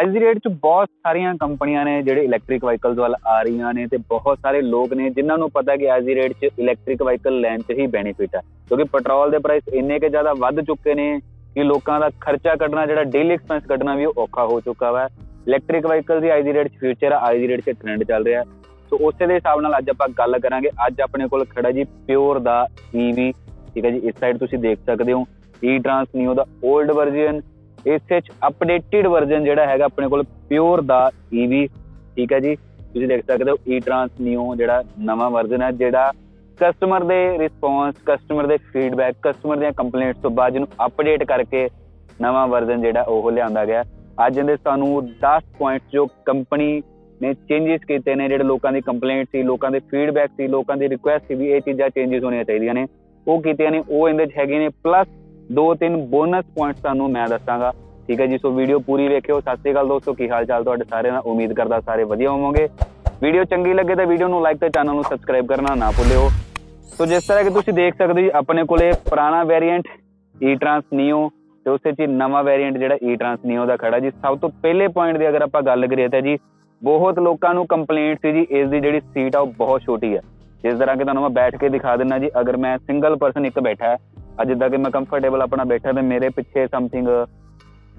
ਅੱਜ ਦੀ ਡੇਟ 'ਚ ਬਹੁਤ ਸਾਰੀਆਂ ਕੰਪਨੀਆਂ ਨੇ ਜਿਹੜੇ ਇਲੈਕਟ੍ਰਿਕ ਵਾਹੀਕਲਸ ਵੱਲ ਆ ਰਹੀਆਂ ਨੇ ਤੇ ਬਹੁਤ ਸਾਰੇ ਲੋਕ ਨੇ ਜਿਨ੍ਹਾਂ ਨੂੰ ਪਤਾ ਕਿ ਅੱਜ ਦੀ ਡੇਟ 'ਚ ਇਲੈਕਟ੍ਰਿਕ ਵਹੀਕਲ ਲੈਣ 'ਚ ਹੀ ਬੈਨੀਫਿਟ ਹੈ ਕਿਉਂਕਿ ਪੈਟਰੋਲ ਦੇ ਪ੍ਰਾਈਸ ਇੰਨੇ ਕਿ ਜ਼ਿਆਦਾ ਵੱਧ ਚੁੱਕੇ ਨੇ ਕਿ ਲੋਕਾਂ ਦਾ ਖਰਚਾ ਕੱਢਣਾ, ਜਿਹੜਾ ਡੇਲੀ ਐਕਸਪੈਂਸ ਕੱਢਣਾ ਵੀ ਉਹ ਔਖਾ ਹੋ ਚੁੱਕਾ ਵਾ। ਇਲੈਕਟ੍ਰਿਕ ਵਹੀਕਲ ਦੀ ਅੱਜ ਦੀ ਡੇਟ 'ਚ ਫਿਊਚਰ ਆ, ਅੱਜ ਦੀ ਡੇਟ 'ਚ ਟ੍ਰੈਂਡ ਚੱਲ ਰਿਹਾ। ਸੋ ਉਸੇ ਦੇ ਹਿਸਾਬ ਨਾਲ ਅੱਜ ਆਪਾਂ ਗੱਲ ਕਰਾਂਗੇ। ਅੱਜ ਆਪਣੇ ਕੋਲ ਖੜਾ ਜੀ ਪਿਓਰ ਦਾ ਈਵੀ ਠੀਕ ਹੈ ਜੀ? ਇਸ ਸਾਈਡ ਤੁਸੀਂ ਦੇਖ ਸਕਦੇ ਹੋ। ਈ ਟਰਾਂਸ ਨਿਓ ਦਾ 올ਡ ਵਰਜ਼ਨ ਇਸ ਵਿੱਚ ਅਪਡੇਟਡ ਵਰਜ਼ਨ ਜਿਹੜਾ ਹੈਗਾ ਆਪਣੇ ਕੋਲ ਪਿਓਰ ਦਾ ਈਵੀ ਠੀਕ ਹੈ ਜੀ? ਤੁਸੀਂ ਦੇਖ ਸਕਦੇ ਹੋ ਈ ਟਰਾਂਸ ਨਿਓ ਜਿਹੜਾ ਨਵਾਂ ਵਰਜ਼ਨ ਹੈ, ਜਿਹੜਾ ਕਸਟਮਰ ਦੇ ਰਿਸਪੌਂਸ ਕਸਟਮਰ ਦੇ ਫੀਡਬੈਕ ਕਸਟਮਰ ਦੀਆਂ ਕੰਪਲੇਂਟਸ ਤੋਂ ਬਾਅਦ ਜਿਹਨੂੰ ਅਪਡੇਟ ਕਰਕੇ ਨਵਾਂ ਵਰਜ਼ਨ ਜਿਹੜਾ ਉਹ ਲਿਆਂਦਾ ਗਿਆ। ਅੱਜ ਇਹਦੇ ਸਾਨੂੰ 10 ਪੁਆਇੰਟਸ ਜੋ ਕੰਪਨੀ ਨੇ ਚੇਂਜਸ ਕੀਤੇ ਨੇ, ਜਿਹੜੇ ਲੋਕਾਂ ਦੀ ਕੰਪਲੇਂਟ ਸੀ, ਲੋਕਾਂ ਦੇ ਫੀਡਬੈਕ ਸੀ, ਲੋਕਾਂ ਦੀ ਰਿਕੁਐਸਟ ਸੀ ਵੀ ਇਹ ਚੀਜ਼ਾਂ ਚੇਂਜਸ ਹੋਣੀਆਂ ਚਾਹੀਦੀਆਂ ਨੇ। ਉਹ ਕੀਤੀਆਂ ਨੇ, ਉਹ ਇਹਦੇ 'ਚ ਹੈਗੇ ਨੇ ਪਲੱਸ ਦੋ ਤਿੰਨ ਬੋਨਸ ਪੁਆਇੰਟਸ ਤੁਹਾਨੂੰ ਮੈਂ ਦੱਸਾਂਗਾ। ਠੀਕ ਹੈ ਜੀ, ਸੋ ਵੀਡੀਓ ਪੂਰੀ ਵੇਖਿਓ। ਸਤਿ ਸ਼੍ਰੀ ਅਕਾਲ ਦੋਸਤੋ, ਕੀ ਹਾਲ ਚਾਲ ਤੁਹਾਡੇ ਸਾਰਿਆਂ ਦਾ? ਉਮੀਦ ਕਰਦਾ ਸਾਰੇ ਵਧੀਆ ਹੋਵੋਗੇ। ਵੀਡੀਓ ਚੰਗੀ ਲੱਗੇ ਤਾਂ ਵੀਡੀਓ ਨੂੰ ਲਾਈਕ ਤੇ ਚੈਨਲ ਨੂੰ ਸਬਸਕ੍ਰਾਈਬ ਕਰਨਾ ਨਾ ਭੁੱਲਿਓ। ਸੋ ਜਿਸ ਤਰ੍ਹਾਂ ਕਿ ਤੁਸੀਂ ਦੇਖ ਸਕਦੇ ਜੀ, ਆਪਣੇ ਕੋਲੇ ਪੁਰਾਣਾ ਵੇਰੀਐਂਟ ਈ ਟਰਾਂਸ ਨੀਓ ਤੇ ਉਸੇ ਚ ਨਵਾਂ ਵੇਰੀਐਂਟ ਜਿਹੜਾ ਈ ਟਰਾਂਸ ਨੀਓ ਦਾ ਖੜਾ ਜੀ। ਸਭ ਤੋਂ ਪਹਿਲੇ ਪੁਆਇੰਟ ਦੀ ਅਗਰ ਆਪਾਂ ਗੱਲ ਕਰੀਏ ਤਾਂ ਜੀ, ਬਹੁਤ ਲੋਕਾਂ ਨੂੰ ਕੰਪਲੇਂਟ ਸੀ ਜੀ, ਇਸ ਦੀ ਜਿਹੜੀ ਸੀਟ ਆ ਉਹ ਬਹੁਤ ਛੋਟੀ ਹੈ ਜਿਸ ਤਰ੍ਹਾਂ ਕਿ ਤੁਹਾਨੂੰ ਮੈਂ ਬੈਠ ਕੇ ਦਿਖਾ ਦਿੰਨਾ ਜੀ, ਅਗਰ ਮੈਂ ਸਿੰਗਲ ਪਰਸਨ ਇੱਕ ਬੈਠਾ ਅੱਜ ਜਿੱਦਾਂ ਕਿ ਮੈਂ ਕੰਫਰਟੇਬਲ ਆਪਣਾ ਬੈਠਾ ਤੇ ਮੇਰੇ ਪਿੱਛੇ ਸਮਥਿੰਗ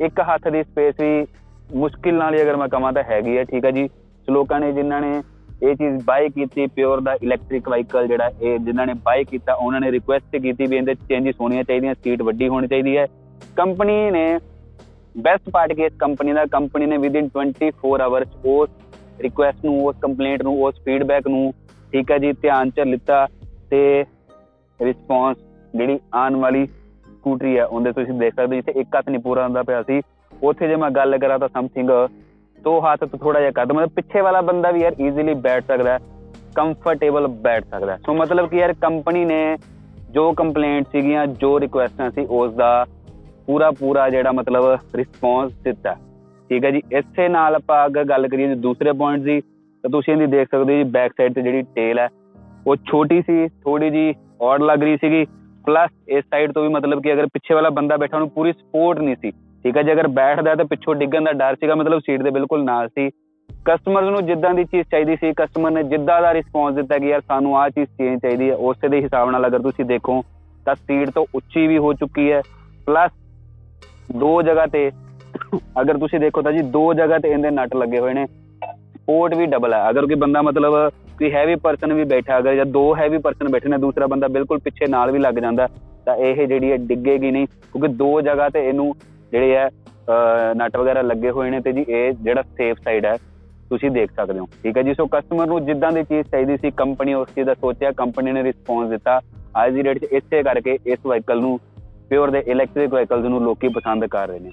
ਇੱਕ ਹੱਥ ਦੀ ਸਪੇਸ ਵੀ ਮੁਸ਼ਕਿਲ ਨਾਲ ਹੀ ਅਗਰ ਮੈਂ ਕਹਾਂ ਤਾਂ ਹੈਗੀ ਹੈ ਠੀਕ ਹੈ ਜੀ। ਲੋਕਾਂ ਨੇ ਜਿਨ੍ਹਾਂ ਨੇ ਇਹ ਚੀਜ਼ ਬਾਈ ਕੀਤੀ ਪਿਓਰ ਦਾ ਇਲੈਕਟ੍ਰਿਕ ਵਾਹੀਕਲ ਜਿਹੜਾ ਇਹ ਜਿਨ੍ਹਾਂ ਨੇ ਬਾਈ ਕੀਤਾ, ਉਹਨਾਂ ਨੇ ਰਿਕੁਐਸਟ ਕੀਤੀ ਵੀ ਇਹਦੇ ਚੇਂਜਸ ਹੋਣੀਆਂ ਚਾਹੀਦੀਆਂ ਸੀਟ ਵੱਡੀ ਹੋਣੀ ਚਾਹੀਦੀ ਹੈ। ਕੰਪਨੀ ਨੇ ਬੈਸਟ ਪਾਰਟ ਕੀ ਇਸ ਕੰਪਨੀ ਦਾ? ਕੰਪਨੀ ਨੇ ਵਿਦਿਨ 24 ਆਵਰਸ ਉਸ ਰਿਕੁਐਸਟ ਨੂੰ, ਉਸ ਕੰਪਲੇਂਟ ਨੂੰ, ਉਸ ਫੀਡਬੈਕ ਨੂੰ, ਠੀਕ ਹੈ ਜੀ, ਧਿਆਨ ਚ ਲਿੱਤਾ ਤੇ ਰਿਸਪੌਂਸ ਜਿਹੜੀ ਆਉਣ ਵਾਲੀ ਸਕੂਟਰੀ ਹੈ, ਉਹਦੇ ਤੁਸੀਂ ਦੇਖ ਸਕਦੇ ਜਿੱਥੇ ਇੱਕ ਹੱਥ ਨਹੀਂ ਪੂਰਾ ਹੁੰਦਾ ਪਿਆ ਸੀ। ਉੱਥੇ ਜੇ ਮੈਂ ਗੱਲ ਕਰਾਂ ਤਾਂ ਸਮਥਿੰਗ ਦੋ ਹੱਥ ਤੋਂ ਥੋੜਾ ਜਿਹਾ ਕੱਦ ਮਤਲਬ ਪਿੱਛੇ ਵਾਲਾ ਬੰਦਾ ਵੀ ਯਾਰ ਈਜ਼ੀਲੀ ਬੈਠ ਸਕਦਾ ਹੈ ਕੰਫਰਟੇਬਲ ਬੈਠ ਸਕਦਾ ਸੋ ਮਤਲਬ ਕਿ ਯਾਰ ਕੰਪਨੀ ਨੇ ਜੋ ਕੰਪਲੇਂਟ ਸੀਗੀਆਂ, ਜੋ ਰਿਕੁਐਸਟਾਂ ਸੀ ਉਸ ਦਾ ਪੂਰਾ ਪੂਰਾ ਜਿਹੜਾ ਮਤਲਬ ਰਿਸਪੌਂਸ ਦਿੱਤਾ। ਠੀਕ ਹੈ ਜੀ, ਇਸੇ ਨਾਲ ਆਪਾਂ ਅਗਰ ਗੱਲ ਕਰੀਏ ਦੂਸਰੇ ਪੁਆਇੰਟ ਦੀ, ਤਾਂ ਤੁਸੀਂ ਇਹਦੀ ਦੇਖ ਸਕਦੇ ਹੋ ਜੀ ਬੈਕ ਸਾਈਡ ਤੇ ਜਿਹੜੀ ਟੇਲ ਹੈ, ਉਹ ਛੋਟੀ ਸੀ ਥੋੜੀ ਜੀ ਔਡ ਲੱਗ ਰਹੀ ਸੀਗੀ। ਪਲੱਸ ਇਸ ਸਾਈਡ ਤੋਂ ਵੀ ਮਤਲਬ ਕਿ ਅਗਰ ਪਿੱਛੇ ਵਾਲਾ ਬੰਦਾ ਬੈਠਾ, ਉਹਨੂੰ ਪੂਰੀ ਸਪੋਰਟ ਨਹੀਂ ਸੀ। ਠੀਕ ਹੈ, ਜੇ ਅਗਰ ਬੈਠਦਾ ਤਾਂ ਪਿੱਛੋਂ ਡਿੱਗਣ ਦਾ ਡਰ ਸੀਗਾ, ਮਤਲਬ ਸੀਟ ਦੇ ਬਿਲਕੁਲ ਨਾਲ ਸੀ। ਕਸਟਮਰ ਨੂੰ ਜਿੱਦਾਂ ਦੀ ਚੀਜ਼ ਚਾਹੀਦੀ ਸੀ ਕਸਟਮਰ ਨੇ ਜਿੱਦਾਂ ਦਾ ਰਿਸਪੌਂਸ ਦਿੱਤਾ ਕਿ ਯਾਰ ਸਾਨੂੰ ਆਹ ਚੀਜ਼ ਚੇਂਜ ਚਾਹੀਦੀ ਹੈ, ਉਸੇ ਦੇ ਹਿਸਾਬ ਨਾਲ ਅਗਰ ਤੁਸੀਂ ਦੇਖੋ, ਤਾਂ ਸੀਟ ਤੋਂ ਉੱਚੀ ਵੀ ਹੋ ਚੁੱਕੀ ਹੈ। ਪਲੱਸ ਦੋ ਜਗ੍ਹਾ ਤੇ ਅਗਰ ਤੁਸੀਂ ਦੇਖੋ ਤਾਂ ਜੀ, ਦੋ ਜਗ੍ਹਾ ਤੇ ਇਹਦੇ ਨਟ ਲੱਗੇ ਹੋਏ ਨੇ। ਸਪੋਰਟ ਵੀ ਡਬਲ ਹੈ। ਅਗਰ ਕੋਈ ਬੰਦਾ ਮਤਲਬ ਕੋਈ ਹੈਵੀ ਪਰਸਨ ਵੀ ਬੈਠਾ, ਅਗਰ ਜਾਂ ਦੋ ਹੈਵੀ ਪਰਸਨ ਬੈਠੇ ਨੇ, ਦੂਸਰਾ ਬੰਦਾ ਬਿਲਕੁਲ ਪਿੱਛੇ ਨਾਲ ਵੀ ਲੱਗ ਜਾਂਦਾ, ਤਾਂ ਇਹ ਜਿਹੜੀ ਹੈ ਡਿੱਗੇਗੀ ਨਹੀਂ, ਕਿਉਂਕਿ ਦੋ ਜਗ੍ਹਾ ਤੇ ਇਹਨੂੰ ਜਿਹੜੇ ਹੈ ਨਟ ਵਗੈਰਾ ਲੱਗੇ ਹੋਏ ਨੇ ਤੇ ਜੀ ਇਹ ਜਿਹੜਾ ਸੇਫ ਸਾਈਡ ਹੈ, ਤੁਸੀਂ ਦੇਖ ਸਕਦੇ ਹੋ। ਠੀਕ ਹੈ ਜੀ, ਸੋ ਕਸਟਮਰ ਨੂੰ ਜਿੱਦਾਂ ਦੀ ਚੀਜ਼ ਚਾਹੀਦੀ ਸੀ ਕੰਪਨੀ ਉਸ ਚੀਜ਼ ਦਾ ਸੋਚਿਆ ਕੰਪਨੀ ਨੇ ਰਿਸਪੌਂਸ ਦਿੱਤਾ। ਅੱਜ ਦੀ ਡੇਟ 'ਚ ਇਸੇ ਕਰਕੇ ਇਸ ਵਾਹੀਕਲ ਨੂੰ ਪਿਓਰ ਦੇ ਇਲੈਕਟ੍ਰਿਕ ਵਾਹੀਕਲਸ ਨੂੰ ਲੋਕੀ ਪਸੰਦ ਕਰ ਰਹੇ ਨੇ।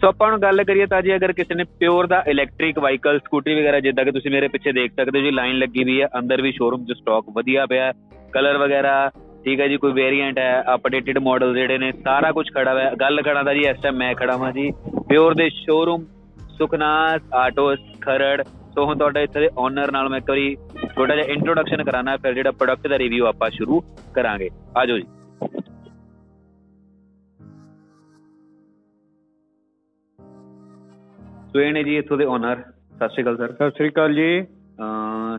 ਸੋ ਆਪਾਂ ਹੁਣ ਗੱਲ ਕਰੀਏ ਤਾਂ ਜੀ ਅਗਰ ਕਿਸੇ ਨੇ ਪਿਓਰ ਦਾ ਇਲੈਕਟ੍ਰਿਕ ਵਾਹੀਕਲ ਸਕੂਟਰੀ ਵਗੈਰਾ, ਜਿੱਦਾਂ ਕਿ ਤੁਸੀਂ ਮੇਰੇ ਪਿੱਛੇ ਦੇਖ ਸਕਦੇ ਹੋ ਜੀ ਲਾਈਨ ਲੱਗੀ ਵੀ ਹੈ, ਅੰਦਰ ਵੀ ਸ਼ੋਰੂਮ 'ਚ ਸਟਾਕ ਵਧੀਆ ਪਿਆ ਕਲਰ ਵਗੈਰਾ, ਠੀਕ ਹੈ ਜੀ, ਕੋਈ ਵੇਰੀਐਂਟ ਹੈ ਅਪਡੇਟਡ ਮਾਡਲ ਜਿਹੜੇ ਨੇ, ਸਾਰਾ ਕੁਝ ਖੜਾ ਹੋਇਆ ਗੱਲ ਕਰਾਂ ਦਾ ਜੀ, ਇਸ ਟਾਈਮ ਮੈਂ ਖੜਾ ਹਾਂ ਜੀ ਪਿਓਰ ਦੇ showroom Sukhnas autos Kharar so ਹੁਣ ਤੁਹਾਡਾ ਇੱਥੇ ਦੇ ਓਨਰ ਨਾਲ ਮੈਂ ਇੱਕ ਵਾਰੀ ਛੋਟਾ ਜਿਹਾ ਇੰਟਰੋਡਕਸ਼ਨ ਕਰਾਣਾ ਫਿਰ ਜਿਹੜਾ ਪ੍ਰੋਡਕਟ ਦਾ ਰਿਵਿਊ ਆਪਾਂ ਸ਼ੁਰੂ ਕਰਾਂਗੇ। ਆਜੋ ਜੀ। ਸੋ ਇਹ ਨੇ ਜੀ ਇੱਥੋਂ ਦੇ ਓਨਰ ਸਤਿ ਸ਼੍ਰੀ ਅਕਾਲ ਸਰ ਸਤਿ ਸ੍ਰੀ ਅਕਾਲ ਜੀ।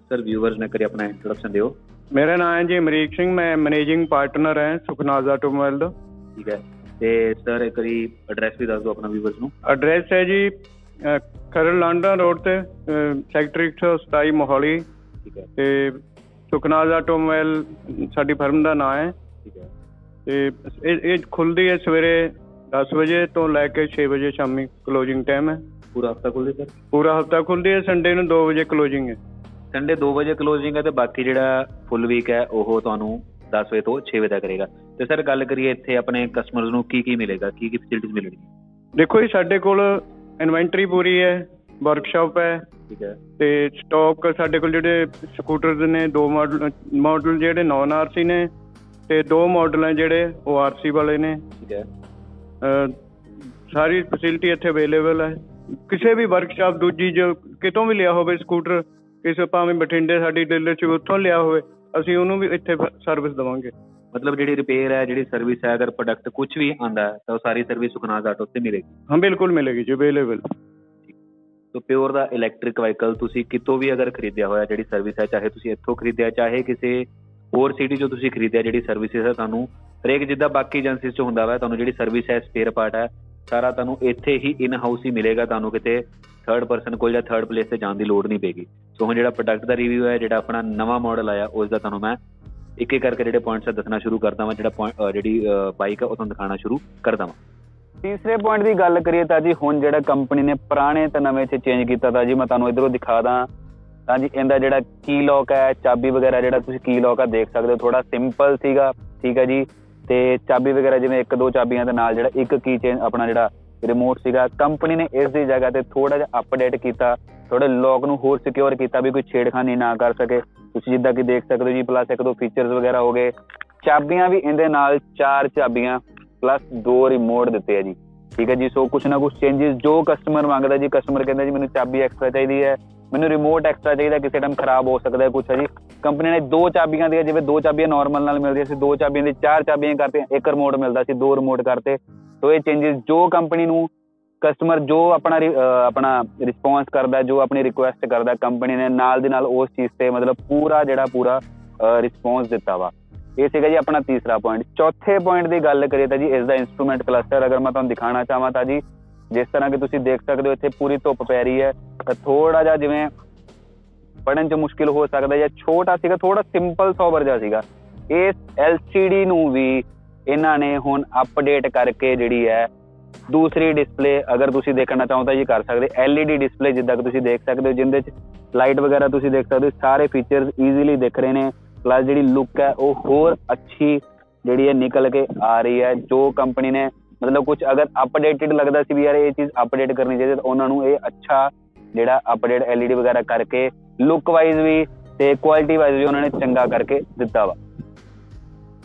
ਸਰ ਵਿਊਅਰਸ ਨੇ ਕਰੀ ਆਪਣਾ ਇੰਟਰੋਡਕਸ਼ਨ ਦਿਓ। ਮੇਰਾ ਨਾਮ ਹੈ ਜੀ ਅਮਰੀਕ ਸਿੰਘ ਮੈਂ ਮੈਨੇਜਿੰਗ ਪਾਰਟਨਰ ਹਾਂ ਸੁਖਨਾਜ਼ ਆਟੋਮੋਬਾਈਲ ਦਾ ਠੀਕ ਹੈ। ਤੇ ਸਰ ਇੱਕ ਵਾਰੀ ਐਡਰੈਸ ਵੀ ਦੱਸ ਦਿਓ ਆਪਣਾ ਵਿਊਅਰਸ ਨੂੰ। ਐਡਰੈਸ ਹੈ ਜੀ ਖਰੜ ਲਾਂਡਾ ਰੋਡ ਤੇ ਸੈਕਟਰੀ 127 ਮੋਹਾਲੀ। ਠੀਕ ਹੈ। ਤੇ ਸੁਖਨਾਜ਼ ਆਟੋਮੋਬਾਈਲ ਸਾਡੀ ਫਰਮ ਦਾ ਨਾਮ ਹੈ। ਠੀਕ ਹੈ। ਤੇ ਇਹ ਇਹ ਖੁੱਲਦੀ ਹੈ ਸਵੇਰੇ 10 ਵਜੇ ਤੋਂ ਲੈ ਕੇ 6 ਵਜੇ ਸ਼ਾਮੀ ਕਲੋਜ਼ਿੰਗ ਟਾਈਮ ਹੈ। ਪੂਰਾ ਹਫਤਾ ਖੁੱਲ੍ਹਦੇ ਸਰ? ਪੂਰਾ ਹਫਤਾ ਖੁੱਲਦੀ ਹੈ ਸੰਡੇ ਨੂੰ 2 ਵਜੇ ਕਲੋਜ਼ਿੰਗ ਹੈ। ਸੰਡੇ 2 ਵਜੇ ਕਲੋਜ਼ਿੰਗ ਹੈ ਤੇ ਬਾਕੀ ਜਿਹੜਾ ਫੁੱਲ ਵੀਕ ਹੈ ਉਹ ਤੁਹਾਨੂੰ 10 ਵਜੇ ਤੋਂ 6 ਵਜੇ ਤੱਕ ਕਰੇਗਾ ਤੇ ਸਰ ਗੱਲ ਕਰੀਏ ਇੱਥੇ ਆਪਣੇ ਕਸਟਮਰਸ ਨੂੰ ਕੀ ਕੀ ਮਿਲੇਗਾ ਕੀ ਕੀ ਫੈਸਿਲਿਟੀਜ਼ ਮਿਲਣਗੀਆਂ? ਦੇਖੋ ਜੀ ਸਾਡੇ ਕੋਲ ਇਨਵੈਂਟਰੀ ਪੂਰੀ ਹੈ ਵਰਕਸ਼ਾਪ ਹੈ। ਠੀਕ ਹੈ। ਤੇ ਸਟਾਕ ਸਾਡੇ ਕੋਲ ਜਿਹੜੇ ਸਕੂਟਰਸ ਨੇ ਦੋ ਮਾਡਲ ਮਾਡਲ ਜਿਹੜੇ ਨਾਨ ਆਰਸੀ ਨੇ ਤੇ ਦੋ ਮਾਡਲ ਹੈ ਜਿਹੜੇ ਉਹ ਆਰਸੀ ਵਾਲੇ ਨੇ। ਠੀਕ ਹੈ। ਸਾਰੀ ਫੈਸਿਲਿਟੀ ਇੱਥੇ ਅਵੇਲੇਬਲ ਹੈ। ਕਿਸੇ ਵੀ ਵਰਕਸ਼ਾਪ ਦੂਜੀ ਜੋ ਕਿਤੋਂ ਵੀ ਲਿਆ ਹੋਵੇ ਸਕੂਟਰ ਕਿਸੇ ਭਾਵੇਂ ਬਠਿੰਡੇ ਸਾਡੀ ਡੀਲਰਸ਼ਿਪ ਉੱਥੋਂ ਲਿਆ ਹੋਵੇ ਅਸੀਂ ਉਹਨੂੰ ਵੀ ਇੱਥੇ ਸਰਵਿਸ ਦਵਾਂਗੇ। ਮਤਲਬ ਜਿਹੜੀ ਰਿਪੇਅਰ ਹੈ ਜਿਹੜੀ ਸਰਵਿਸ ਹੈ ਅਗਰ ਪ੍ਰੋਡਕਟ ਕੁਝ ਵੀ ਆਂਦਾ ਹੈ ਤਾਂ ਉਹ ਸਾਰੀ ਸਰਵਿਸ ਸੁਖਨਾਜ਼ ਆਟੋ ਤੇ ਮਿਲੇਗੀ। ਹਾਂ ਬਿਲਕੁਲ ਮਿਲੇਗੀ ਜੀ ਅਵੇਲੇਬਲ ਸੋ ਪਿਓਰ ਦਾ ਇਲੈਕਟ੍ਰਿਕ ਵਾਹੀਕਲ ਤੁਸੀਂ ਕਿਤੋਂ ਵੀ ਅਗਰ ਖਰੀਦਿਆ ਹੋਇਆ ਜਿਹੜੀ ਸਰਵਿਸ ਹੈ ਚਾਹੇ ਤੁਸੀਂ ਇੱਥੋਂ ਖਰੀਦਿਆ ਚਾਹੇ ਕਿਸੇ ਹੋਰ ਸਿਟੀ ਚੋਂ ਤੁਸੀਂ ਖਰੀਦਿਆ ਜਿਹੜੀ ਸਰਵਿਸਿਜ਼ ਹੈ ਤੁਹਾਨੂੰ ਹਰੇਕ ਜਿੱਦਾਂ ਬਾਕੀ ਏਜੰਸੀਜ਼ 'ਚ ਹੁੰਦਾ ਵਾ, ਤੁਹਾਨੂੰ ਜਿਹੜੀ ਸਰਵਿਸ ਹੈ ਸਪੇਅਰ ਪਾਰਟ ਹੈ, ਸਾਰਾ ਤੁਹਾਨੂੰ ਇੱਥੇ ਹੀ ਇਨ ਹਾਊਸ ਹੀ ਮਿਲੇਗਾ, ਤੁਹਾਨੂੰ ਕਿਤੇ ਥਰਡ ਪਰਸਨ ਕੋਲ ਜਾਂ ਥਰਡ ਪਲੇਸ ਤੇ ਜਾਣ ਦੀ ਲੋੜ ਨਹੀਂ ਪੈਗੀ ਸੋ ਹੁਣ ਜਿਹੜਾ ਪ੍ਰੋਡਕਟ ਦਾ ਰਿਵਿਊ ਹੈ, ਜਿਹੜਾ ਆਪਣਾ ਨਵਾਂ ਮਾਡਲ ਆਇਆ, ਉਸ ਦਾ ਤੁਹਾਨੂੰ ਮੈਂ ਇੱਕ ਇੱਕ ਕਰਕੇ ਜਿਹੜੇ ਪੁਆਇੰਟਸ ਦੱਸਣਾ ਸ਼ੁਰੂ ਕਰਦਾ ਹਾਂ ਜਿਹੜਾ ਜਿਹੜੀ ਬਾਈਕ ਹੈ ਉਹ ਤੁਹਾਨੂੰ ਦਿਖਾਉਣਾ ਸ਼ੁਰੂ ਕਰਦਾ ਵਾਂ। ਤੀਸਰੇ ਪੁਆਇੰਟ ਦੀ ਗੱਲ ਕਰੀਏ ਤਾਂ ਜੀ, ਹੁਣ ਜਿਹੜਾ ਕੰਪਨੀ ਨੇ ਪੁਰਾਣੇ ਤੇ ਨਵੇਂ 'ਚ ਚੇਂਜ ਕੀਤਾ ਤਾਂ ਜੀ, ਮੈਂ ਤੁਹਾਨੂੰ ਇਧਰੋਂ ਦਿਖਾ ਦਾਂ। ਤਾਂ ਜੀ, ਇਹਦਾ ਜਿਹੜਾ ਕੀ ਲੌਕ ਹੈ, ਚਾਬੀ ਵਗੈਰਾ ਜਿਹੜਾ ਤੁਸੀਂ ਕੀ ਲੌਕ ਆ, ਦੇਖ ਸਕਦੇ ਹੋ ਥੋੜਾ ਸਿੰਪਲ ਸੀਗਾ, ਠੀਕ ਹੈ ਜੀ। ਤੇ ਚਾਬੀ ਵਗੈਰਾ ਜਿਵੇਂ ਇੱਕ ਦੋ ਚਾਬੀਆਂ ਦੇ ਨਾਲ ਜਿਹੜਾ ਇੱਕ ਕੀ ਚੇਂਜ ਆਪਣਾ ਜਿਹੜਾ ਰਿਮੋਟ ਸੀਗਾ ਕੰਪਨੀ ਨੇ ਇਸ ਦੀ ਜਗ੍ਹਾ ਤੇ ਥੋੜਾ ਜਿਹਾ ਅਪਡੇਟ ਕੀਤਾ ਥੋੜੇ ਲੋਕ ਨੂੰ ਹੋਰ ਸਿਕਿਉਰ ਕੀਤਾ ਵੀ ਕੋਈ ਛੇੜਖਾਨੀ ਨਾ ਕਰ ਸਕੇ। ਤੁਸੀਂ ਜਿੱਦਾਂ ਕਿ ਦੇਖ ਸਕਦੇ ਹੋ ਜੀ ਪਲੱਸ ਇੱਕ ਦੋ ਫੀਚਰਸ ਵਗੈਰਾ ਹੋ ਗਏ। ਚਾਬੀਆਂ ਵੀ ਇਹਦੇ ਨਾਲ ਚਾਰ ਚਾਬੀਆਂ ਪਲੱਸ ਦੋ ਰਿਮੋਟ ਦਿੱਤੇ ਆ ਜੀ। ਠੀਕ ਹੈ ਜੀ, ਸੋ ਕੁਛ ਨਾ ਕੁਛ ਚੇਂजेस ਜੋ ਕਸਟਮਰ ਮੰਗਦਾ ਜੀ ਕਸਟਮਰ ਕਹਿੰਦਾ ਜੀ, ਮੈਨੂੰ ਚਾਬੀ ਐਕਸਟਰਾ ਚਾਹੀਦੀ ਹੈ। ਮੈਨੂੰ ਰਿਮੋਟ ਐਕਸਟਰਾ ਚਾਹੀਦਾ, ਕਿਸੇ ਟਾਈਮ ਖਰਾਬ ਹੋ ਸਕਦਾ ਹੈ, ਕੁਛ ਹੈ ਜੀ। ਕੰਪਨੀ ਨੇ ਦੋ ਚਾਬੀਆਂ ਦੀਆਂ, ਜਿਵੇਂ ਦੋ ਚਾਬੀਆਂ ਨਾਰਮਲ ਨਾਲ ਮਿਲਦੀਆਂ ਸੀ, ਦੋ ਚਾਬੀਆਂ ਦੀ ਚਾਰ ਚਾਬੀਆਂ ਕਰਤੇ ਇੱਕ ਰਿਮੋਟ ਮਿਲਦਾ ਸੀ, ਦੋ ਰਿਮੋਟ ਕਰਤੇ। ਸੋ ਇਹ ਚੇਂजेस ਜੋ ਕੰਪਨੀ ਨੂੰ ਕਸਟਮਰ ਜੋ ਆਪਣਾ ਆਪਣਾ ਰਿਸਪੌਂਸ ਕਰਦਾ, ਜੋ ਆਪਣੀ ਰਿਕੁਐਸਟ ਕਰਦਾ ਕੰਪਨੀ ਨੇ ਨਾਲ ਦੇ ਨਾਲ ਉਸ ਚੀਜ਼ ਤੇ ਮਤਲਬ ਪੂਰਾ ਜਿਹੜਾ ਪੂਰਾ ਰਿਸਪੌਂਸ ਦਿੱਤਾ ਵਾ। ਇਹ ਸੀਗਾ ਜੀ ਆਪਣਾ ਤੀਸਰਾ ਪੁਆਇੰਟ ਚੌਥੇ ਪੁਆਇੰਟ ਦੀ ਗੱਲ ਕਰੀਏ ਤਾਂ ਜੀ, ਇਸ ਦਾ ਇਨਸਟਰੂਮੈਂਟ ਕਲਸਟਰ ਅਗਰ ਮੈਂ ਤੁਹਾਨੂੰ ਦਿਖਾਣਾ ਚਾਹਾਂ ਤਾਂ ਜੀ ਜਿਸ ਤਰ੍ਹਾਂ ਕਿ ਤੁਸੀਂ ਦੇਖ ਸਕਦੇ ਹੋ, ਇੱਥੇ ਪੂਰੀ ਧੁੱਪ ਪੈ ਰਹੀ ਹੈ। ਤਾਂ ਥੋੜਾ ਜਿਹਾ ਜਿਵੇਂ ਪੜਨ 'ਚ ਮੁਸ਼ਕਿਲ ਹੋ ਸਕਦਾ ਜਾਂ ਛੋਟਾ ਸੀਗਾ ਥੋੜਾ ਸਿੰਪਲ ਸੋਬਰ ਜਿਹਾ ਸੀਗਾ। ਇਸ LCD ਨੂੰ ਵੀ ਇਹਨਾਂ ਨੇ ਹੁਣ ਅਪਡੇਟ ਕਰਕੇ ਜਿਹੜੀ ਹੈ, ਦੂਸਰੀ ਡਿਸਪਲੇ ਅਗਰ ਤੁਸੀਂ ਦੇਖਣਾ ਚਾਹੋ ਤਾਂ ਜੀ ਕਰ ਸਕਦੇ LED ਡਿਸਪਲੇ ਜਿੱਦਾਂ ਕਿ ਤੁਸੀਂ ਦੇਖ ਸਕਦੇ ਹੋ, ਜਿੰਦੇ 'ਚ ਲਾਈਟ ਵਗੈਰਾ ਤੁਸੀਂ ਦੇਖ ਸਕਦੇ ਹੋ। ਸਾਰੇ ਫੀਚਰਸ ਈਜ਼ੀਲੀ ਦਿਖ ਰਹੇ ਨੇ ਪਲੱਸ ਜਿਹੜੀ ਲੁੱਕ ਹੈ ਉਹ ਹੋਰ ਅੱਛੀ ਜਿਹੜੀ ਹੈ ਨਿਕਲ ਕੇ ਆ ਰਹੀ ਹੈ, ਜੋ ਕੰਪਨੀ ਨੇ ਮਤਲਬ ਕੁਝ ਅਗਰ ਅਪਡੇਟਡ ਲੱਗਦਾ ਸੀ ਵੀ ਯਾਰ ਇਹ ਚੀਜ਼ ਅਪਡੇਟ ਕਰਨੀ ਚਾਹੀਦੀ ਤਾਂ ਉਹਨਾਂ ਨੂੰ ਇਹ ਅੱਛਾ ਜਿਹੜਾ ਅਪਡੇਟ LED ਵਗੈਰਾ ਕਰਕੇ ਲੁੱਕ ਵਾਈਜ਼ ਵੀ ਤੇ ਕੁਆਲਿਟੀ ਵਾਈਜ਼ ਵੀ ਉਹਨਾਂ ਨੇ ਚੰਗਾ ਕਰਕੇ ਦਿੱਤਾ ਵਾ।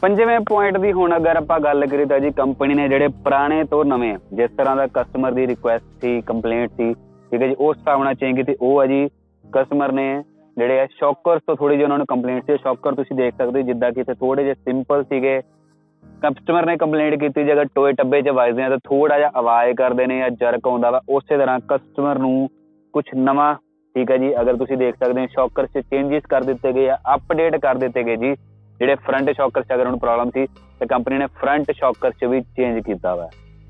ਪੰਜਵੇਂ ਪੁਆਇੰਟ ਦੀ ਹੁਣ ਅਗਰ ਆਪਾਂ ਗੱਲ ਕਰੀਏ ਤਾਂ ਜੀ ਕੰਪਨੀ ਨੇ ਜਿਹੜੇ ਪੁਰਾਣੇ ਤੋਂ ਨਵੇਂ, ਜਿਸ ਤਰ੍ਹਾਂ ਦਾ ਕਸਟਮਰ ਦੀ ਰਿਕੁਐਸਟ ਸੀ ਕੰਪਲੇਂਟ ਸੀ, ਠੀਕ ਹੈ ਜੀ, ਉਸ ਹਿਸਾਬ ਨਾਲ ਚੇਂਜ ਕੀਤੀ, ਉਹ ਹੈ ਜੀ ਕਸਟਮਰ ਨੇ ਜਿਹੜੇ ਆ ਸ਼ੌਕਰਸ ਤੋਂ ਥੋੜੀ ਜਿਹੀ ਉਹਨਾਂ ਨੂੰ ਕੰਪਲੇਂਟ ਸੀ। ਸ਼ੌਕਰ ਤੁਸੀਂ ਦੇਖ ਸਕਦੇ ਹੋ ਜਿੱਦਾਂ ਕਿ ਇੱਥੇ ਥੋੜੇ ਜਿਹੇ ਸਿੰਪਲ ਸੀਗੇ ਕਸਟਮਰ ਨੇ ਕੰਪਲੇਂਟ ਕੀਤੀ ਜੇ ਅਗਰ ਟੋਏ ਟੱਬੇ 'ਚ ਵੱਜਦੇ ਆ ਤਾਂ ਥੋੜਾ ਜਿਹਾ ਆਵਾਜ਼ ਕਰਦੇ ਨੇ ਜਾਂ ਜਰਕ ਆਉਂਦਾ ਵਾ, ਉਸੇ ਤਰ੍ਹਾਂ ਕਸਟਮਰ ਨੂੰ ਕੁਝ ਨਵਾਂ, ਠੀਕ ਹੈ ਜੀ, ਅਗਰ ਤੁਸੀਂ ਦੇਖ ਸਕਦੇ ਹੋ ਸ਼ੌਕਰ 'ਚ ਚੇਂਜਸ ਕਰ ਦਿੱਤੇ ਗਏ ਆ ਅਪਡੇਟ ਕਰ ਦਿੱਤੇ ਗਏ ਜੀ, ਜਿਹੜੇ ਫਰੰਟ ਸ਼ੌਕਰ 'ਚ ਅਗਰ ਉਹਨੂੰ ਪ੍ਰੋਬਲਮ ਸੀ, ਤਾਂ ਕੰਪਨੀ ਨੇ ਫਰੰਟ ਸ਼ੌਕਰ 'ਚ ਵੀ ਚੇਂਜ ਕੀਤਾ ਵਾ,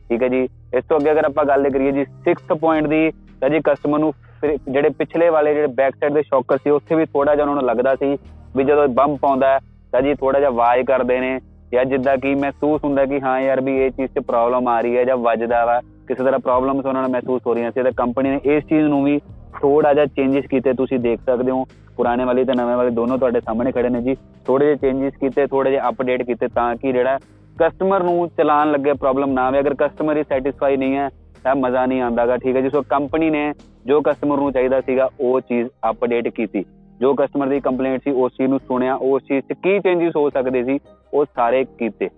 ਠੀਕ ਹੈ ਜੀ, ਇਸ ਤੋਂ ਅੱਗੇ ਅਗਰ ਆਪਾਂ ਗੱਲ ਕਰੀਏ ਜੀ 6th ਪੁਆਇੰਟ ਦੀ, ਤਾਂ ਜੀ ਕਸਟਮਰ ਨੂੰ ਜਿਹੜੇ ਪਿਛਲੇ ਵਾਲੇ, ਜਿਹੜੇ ਬੈਕ ਸਾਈਡ ਦੇ ਸ਼ੌਕਰ ਸੀ, ਉੱਥੇ ਵੀ ਥੋੜਾ ਜਿਹਾ ਉਹਨਾਂ ਨੂੰ ਲੱਗਦਾ ਸੀ ਵੀ ਜਦੋਂ ਬੰਪ ਆਉਂਦਾ ਤਾਂ ਜੀ ਥੋੜਾ ਜਿਹਾ ਆਵਾਜ਼ ਕਰਦੇ ਨੇ ਜਾਂ ਜਿੱਦਾਂ ਕਿ ਮਹਿਸੂਸ ਹੁੰਦਾ ਕਿ ਹਾਂ ਯਾਰ ਵੀ ਇਹ ਚੀਜ਼ 'ਚ ਪ੍ਰੋਬਲਮ ਆ ਰਹੀ ਹੈ ਜਾਂ ਵੱਜਦਾ ਵਾ, ਕਿਸੇ ਤਰ੍ਹਾਂ ਪ੍ਰੋਬਲਮਸ ਉਹਨਾਂ ਨੂੰ ਮਹਿਸੂਸ ਹੋ ਰਹੀਆਂ ਸੀ ਤਾਂ ਕੰਪਨੀ ਨੇ ਇਸ ਚੀਜ਼ ਨੂੰ ਵੀ ਥੋੜਾ ਜਿਹਾ ਚੇਂਜਸ ਕੀਤੇ, ਤੁਸੀਂ ਦੇਖ ਸਕਦੇ ਹੋ, ਪੁਰਾਣੇ ਵਾਲੇ ਤੇ ਨਵੇਂ ਵਾਲੇ ਦੋਨੋਂ ਤੁਹਾਡੇ ਸਾਹਮਣੇ ਖੜੇ ਨੇ ਜੀ ਥੋੜੇ ਜਿਹੇ ਚੇਂਜਸ ਕੀਤੇ ਥੋੜੇ ਜਿਹੇ ਅਪਡੇਟ ਕੀਤੇ ਤਾਂ ਕਿ ਜਿਹੜਾ ਕਸਟਮਰ ਨੂੰ ਚਲਾਨ ਲੱਗੇ ਪ੍ਰੋਬਲਮ ਨਾ ਆਵੇ, ਅਗਰ ਕਸਟਮਰ ਹੀ ਸੈਟੀਸਫਾਈ ਨਹੀਂ ਹੈ, ਤਾਂ ਮਜ਼ਾ ਨਹੀਂ ਆਉਂਦਾਗਾ ਠੀਕ ਹੈ ਜੀ? ਸੋ ਕੰਪਨੀ ਨੇ ਜੋ ਕਸਟਮਰ ਨੂੰ ਚਾਹੀਦਾ ਸੀਗਾ, ਉਹ ਚੀਜ਼ ਅਪਡੇਟ ਕੀਤੀ। ਜੋ ਕਸਟਮਰ ਦੀ ਕੰਪਲੇਂਟ ਸੀ, ਉਸ ਚੀਜ਼ ਨੂੰ ਸੁਣਿਆ, ਉਸ ਚੀਜ਼ 'ਚ ਕੀ ਚੇਂਜਸ ਹੋ ਸਕਦੇ ਸੀ, ਉਹ ਸਾਰੇ ਕੀਤੇ।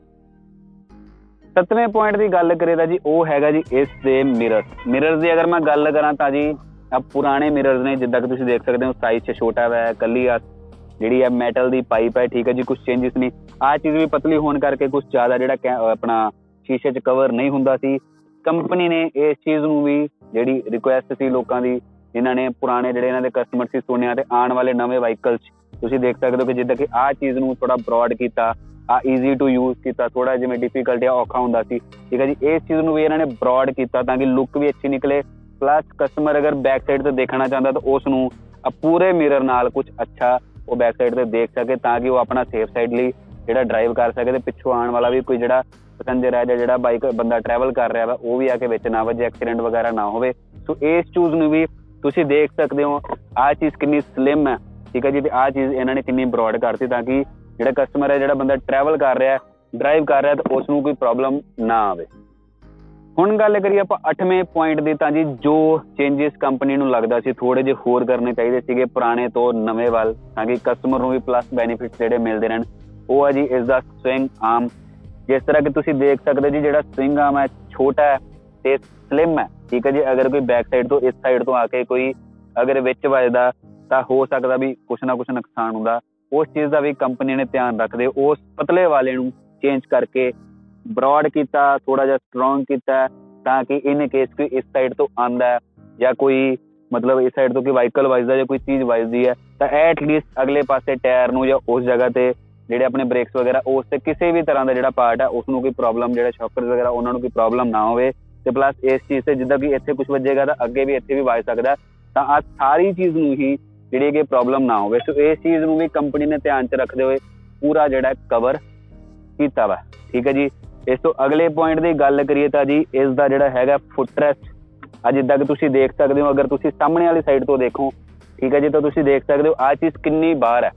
ਸੱਤਵੇਂ ਪੁਆਇੰਟ ਦੀ ਗੱਲ ਕਰੇ ਤਾਂ ਜੀ, ਉਹ ਹੈਗਾ ਜੀ ਇਸ ਦੇ ਮਿਰਰ ਮਿਰਰ ਦੀ ਅਗਰ ਮੈਂ ਗੱਲ ਕਰਾਂ ਤਾਂ ਜੀ ਆ ਪੁਰਾਣੇ ਮਿਰਰਸ ਨੇ, ਜਿੱਦਾਂ ਕਿ ਤੁਸੀਂ ਦੇਖ ਸਕਦੇ ਹੋ ਸਾਈਜ਼ 'ਚ ਛੋਟਾ ਹੈ ਕੱਲੀ ਆ, ਜਿਹੜੀ ਹੈ ਮੈਟਲ ਦੀ ਪਾਈਪ ਹੈ ਠੀਕ ਹੈ ਜੀ ਕੁਝ ਚੇਂਜਸ ਨਹੀਂ। ਆ ਚੀਜ਼ ਵੀ ਪਤਲੀ ਹੋਣ ਕਰਕੇ ਕੁਝ ਜ਼ਿਆਦਾ ਜਿਹੜਾ ਆਪਣਾ ਸ਼ੀਸ਼ੇ 'ਚ ਕਵਰ ਨਹੀਂ ਹੁੰਦਾ ਸੀ। ਕੰਪਨੀ ਨੇ ਇਸ ਚੀਜ਼ ਨੂੰ ਵੀ ਜਿਹੜੀ ਰਿਕੁਐਸਟ ਸੀ ਲੋਕਾਂ ਦੀ ਇਹਨਾਂ ਨੇ ਪੁਰਾਣੇ ਜਿਹੜੇ ਇਹਨਾਂ ਦੇ ਕਸਟਮਰ ਸੀ ਸੁਣਿਆ ਤੇ ਆਉਣ ਵਾਲੇ ਨਵੇਂ ਵਾਹੀਕਲਸ ਤੁਸੀਂ ਦੇਖ ਸਕਦੇ ਹੋ ਕਿ ਜਿੱਦਾਂ ਕਿ ਆਹ ਚੀਜ਼ ਨੂੰ ਥੋੜਾ ਬ੍ਰੌਡ ਕੀਤਾ ਆ ਈਜ਼ੀ ਟੂ ਯੂਜ਼ ਕੀਤਾ ਥੋੜਾ ਜਿਵੇਂ ਡਿਫਿਕਲਟ ਜਾਂ ਔਖਾ ਹੁੰਦਾ ਸੀ। ਠੀਕ ਹੈ ਜੀ, ਇਸ ਚੀਜ਼ ਨੂੰ ਵੀ ਇਹਨਾਂ ਨੇ ਬ੍ਰੌਡ ਕੀਤਾ ਤਾਂ ਕਿ ਲੁੱਕ ਵੀ ਅੱਛੀ ਨਿਕਲੇ। ਪਲੱਸ ਕਸਟਮਰ ਅਗਰ ਬੈਕ ਸਾਈਡ ਤੇ ਦੇਖਣਾ ਚਾਹੁੰਦਾ ਤਾਂ ਉਸ ਨੂੰ ਪੂਰੇ ਮਿਰਰ ਨਾਲ ਕੁਝ ਅੱਛਾ ਉਹ ਬੈਕ ਸਾਈਡ ਤੇ ਦੇਖ ਸਕੇ ਤਾਂ ਕਿ ਉਹ ਆਪਣਾ ਸੇਫ ਸਾਈਡ ਲਈ ਜਿਹੜਾ ਡਰਾਈਵ ਕਰ ਸਕੇ ਤੇ ਪਿੱਛੋਂ ਆਉਣ ਵਾਲਾ ਵੀ ਕੋਈ ਜਿਹੜਾ ਪੈਸੰਜਰ ਹੈ ਜਾਂ ਜਿਹੜਾ ਬਾਈਕ ਬੰਦਾ ਟਰੈਵਲ ਕਰ ਰਿਹਾ ਵਾ, ਉਹ ਵੀ ਆ ਕੇ ਵਿੱਚ ਨਾ ਵੱਜੇ ਐਕਸੀਡੈਂਟ ਵਗੈਰਾ ਨਾ ਹੋਵੇ। ਸੋ ਇਸ ਚੂਜ਼ ਨੂੰ ਵੀ ਤੁਸੀਂ ਦੇਖ ਸਕਦੇ ਹੋ ਆ ਚੀਜ਼ ਕਿੰਨੀ ਸਲਿਮ ਹੈ। ਠੀਕ ਹੈ ਜੀ, ਤੇ ਆ ਚੀਜ਼ ਇਹਨਾਂ ਨੇ ਕਿੰਨੀ ਬ੍ਰੌਡ ਕਰਤੀ ਤਾਂ ਕਿ ਜਿਹੜਾ ਕਸਟਮਰ ਹੈ, ਜਿਹੜਾ ਬੰਦਾ ਟਰੈਵਲ ਕਰ ਰਿਹਾ ਡਰਾਈਵ ਕਰ ਰਿਹਾ ਤਾਂ ਉਸ ਨੂੰ ਕੋਈ ਪ੍ਰੋਬਲਮ ਨਾ ਆਵੇ। ਹੁਣ ਗੱਲ ਕਰੀਏ ਆਪਾਂ 8ਵੇਂ ਪੁਆਇੰਟ ਦੀ ਤਾਂ ਜੀ, ਜੋ ਚੇਂਜਸ ਕੰਪਨੀ ਨੂੰ ਲੱਗਦਾ ਸੀ ਥੋੜੇ ਜਿਹਾ ਹੋਰ ਕਰਨੇ ਚਾਹੀਦੇ ਸੀਗੇ ਪੁਰਾਣੇ ਤੋਂ ਨਵੇਂ ਵੱਲ, ਤਾਂ ਕਿ ਕਸਟਮਰ ਨੂੰ ਵੀ ਪਲੱਸ ਬੈਨੀਫਿਟ ਜਿਹੜੇ ਮਿਲਦੇ ਰਹਿਣ। ਉਹ ਆ ਜੀ ਇਸ ਦਾ ਸਵਿੰਗ ਆਰਮ ਜਿਸ ਤਰ੍ਹਾਂ ਕਿ ਤੁਸੀਂ ਦੇਖ ਸਕਦੇ ਜੀ, ਜਿਹੜਾ ਸਵਿੰਗ ਆਰਮ ਹੈ, ਛੋਟਾ ਹੈ ਤੇ ਸਲਿਮ ਹੈ, ਠੀਕ ਹੈ ਜੀ? ਅਗਰ ਕੋਈ ਬੈਕ ਸਾਈਡ ਤੋਂ, ਇਸ ਸਾਈਡ ਤੋਂ ਆ ਕੇ ਕੋਈ ਅਗਰ ਵਿੱਚ ਵੱਜਦਾ, ਤਾਂ ਹੋ ਸਕਦਾ ਵੀ ਕੁਛ ਨਾ ਕੁਛ ਨੁਕਸਾਨ ਹੁੰਦਾ। ਉਸ ਚੀਜ਼ ਦਾ ਵੀ ਕੰਪਨੀ ਨੇ ਧਿਆਨ ਰੱਖਦੇ, ਉਸ ਪਤਲੇ ਵਾਲੇ ਨੂੰ ਚੇਂਜ ਕਰਕੇ ਬ੍ਰੌਡ ਕੀਤਾ ਥੋੜਾ ਜਿਹਾ ਸਟਰੋਂਗ ਕੀਤਾ, ਤਾਂ ਕਿ ਇਨ ਕੇਸ ਕੋਈ ਇਸ ਸਾਈਡ ਤੋਂ ਆਂਦਾ ਜਾਂ ਕੋਈ ਮਤਲਬ ਇਸ ਸਾਈਡ ਤੋਂ ਕਿ ਵਾਹੀਕਲ ਵੱਜਦਾ ਜਾਂ ਕੋਈ ਚੀਜ਼ ਵੱਜਦੀ ਹੈ, ਤਾਂ ਐਟ ਲੀਸਟ ਅਗਲੇ ਪਾਸੇ ਟਾਇਰ ਨੂੰ ਜਾਂ ਉਸ ਜਗ੍ਹਾ ਤੇ ਜਿਹੜੇ ਆਪਣੇ ਬ੍ਰੇਕਸ ਵਗੈਰਾ, ਉਸ ਤੇ ਕਿਸੇ ਵੀ ਤਰ੍ਹਾਂ ਦਾ ਜਿਹੜਾ ਪਾਰਟ ਹੈ ਉਸ ਨੂੰ ਕੋਈ ਪ੍ਰੋਬਲਮ ਜਿਹੜਾ ਸ਼ੌਕਰਸ ਵਗੈਰਾ, ਉਹਨਾਂ ਨੂੰ ਕੋਈ ਪ੍ਰੋਬਲਮ ਨਾ ਹੋਵੇ। ਤੇ ਪਲੱਸ ਇਸ ਚੀਜ਼ ਤੇ ਜਿੱਦਾਂ ਕਿ ਇੱਥੇ ਕੁਝ ਵੱਜੇਗਾ ਤਾਂ ਅੱਗੇ ਵੀ ਇੱਥੇ ਵੀ ਵੱਜ ਸਕਦਾ ਤਾਂ ਆ ਸਾਰੀ ਚੀਜ਼ ਨੂੰ ਹੀ ਜਿਹੜੀ ਕਿ ਪ੍ਰੋਬਲਮ ਨਾ ਹੋਵੇ। ਸੋ ਇਸ ਚੀਜ਼ ਨੂੰ ਵੀ ਕੰਪਨੀ ਨੇ ਧਿਆਨ 'ਚ ਰੱਖਦੇ ਹੋਏ ਪੂਰਾ ਜਿਹੜਾ ਕਵਰ ਕੀਤਾ ਵਾ। ਠੀਕ ਹੈ ਜੀ? ਇਸ ਤੋਂ ਅਗਲੇ ਪੁਆਇੰਟ ਦੀ ਗੱਲ ਕਰੀਏ ਤਾਂ ਜੀ, ਇਸ ਦਾ ਜਿਹੜਾ ਹੈਗਾ ਫੁੱਟ ਰੈਸਟ ਆ ਜਿੱਦਾਂ ਕਿ ਤੁਸੀਂ ਦੇਖ ਸਕਦੇ ਹੋ, ਅਗਰ ਤੁਸੀਂ ਸਾਹਮਣੇ ਵਾਲੀ ਸਾਈਡ ਤੋਂ ਦੇਖੋ, ਠੀਕ ਹੈ ਜੀ? ਤਾਂ ਤੁਸੀਂ ਦੇਖ ਸਕਦੇ ਹੋ ਆ ਚੀਜ਼ ਕਿੰਨੀ ਬਾਹਰ ਹੈ।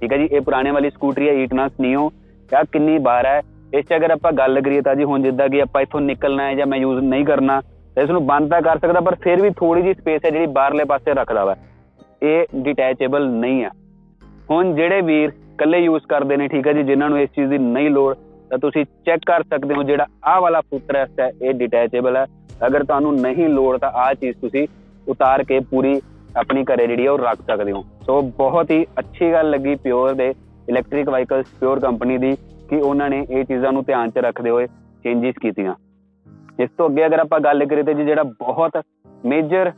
ਠੀਕ ਹੈ ਜੀ? ਇਹ ਪੁਰਾਣੇ ਵਾਲੀ ਸਕੂਟਰੀ ਹੈ ਈਟਨਾਸ ਨੀਓ ਆ ਕਿੰਨੀ ਬਾਹਰ ਹੈ। ਇਸ 'ਚ ਅਗਰ ਆਪਾਂ ਗੱਲ ਕਰੀਏ ਤਾਂ ਜੀ ਹੁਣ ਜਿੱਦਾਂ ਕਿ ਆਪਾਂ ਇੱਥੋਂ ਨਿਕਲਣਾ ਹੈ ਜਾਂ ਮੈਂ ਯੂਜ਼ ਨਹੀਂ ਕਰਨਾ, ਤਾਂ ਇਸ ਨੂੰ ਬੰਦ ਤਾਂ ਕਰ ਸਕਦਾ, ਪਰ ਫਿਰ ਵੀ ਥੋੜੀ ਜਿਹੀ ਸਪੇਸ ਹੈ ਜਿਹੜੀ ਬਾਹਰਲੇ ਪਾਸੇ ਰੱਖਦਾ ਵਾ। ਇਹ ਡਿਟੈਚੇਬਲ ਨਹੀਂ ਹੈ ਹੁਣ ਜਿਹੜੇ ਵੀਰ ਇਕੱਲੇ ਯੂਜ਼ ਕਰਦੇ ਨੇ, ਠੀਕ ਹੈ ਜੀ, ਜਿਨ੍ਹਾਂ ਨੂੰ ਇਸ ਚੀਜ਼ ਦੀ ਨਹੀਂ ਲੋੜ, ਤਾਂ ਤੁਸੀਂ ਚੈੱਕ ਕਰ ਸਕਦੇ ਹੋ ਜਿਹੜਾ ਆਹ ਵਾਲਾ ਫੁੱਟ ਰੈਸਟ ਹੈ, ਇਹ ਡਿਟੈਚੇਬਲ ਹੈ। ਅਗਰ ਤੁਹਾਨੂੰ ਨਹੀਂ ਲੋੜ ਤਾਂ ਆਹ ਚੀਜ਼ ਤੁਸੀਂ ਉਤਾਰ ਕੇ ਪੂਰੀ ਆਪਣੀ ਘਰੇ ਜਿਹੜੀ ਉਹ ਰੱਖ ਸਕਦੇ ਹੋ। ਸੋ ਬਹੁਤ ਹੀ ਅੱਛੀ ਗੱਲ ਲੱਗੀ ਪਿਓਰ ਦੇ ਇਲੈਕਟ੍ਰਿਕ ਵਾਹੀਕਲਸ ਪਿਓਰ ਕੰਪਨੀ ਦੀ। ਕਿ ਉਹਨਾਂ ਨੇ ਇਹ ਚੀਜ਼ਾਂ ਨੂੰ ਧਿਆਨ 'ਚ ਰੱਖਦੇ ਹੋਏ ਚੇਂਜਸ ਕੀਤੀਆਂ। ਇਸ ਤੋਂ ਅੱਗੇ ਅਗਰ ਆਪਾਂ ਗੱਲ ਕਰੀਏ ਤੇ ਜੀ ਜਿਹੜਾ ਬਹੁਤ ਮੇਜਰ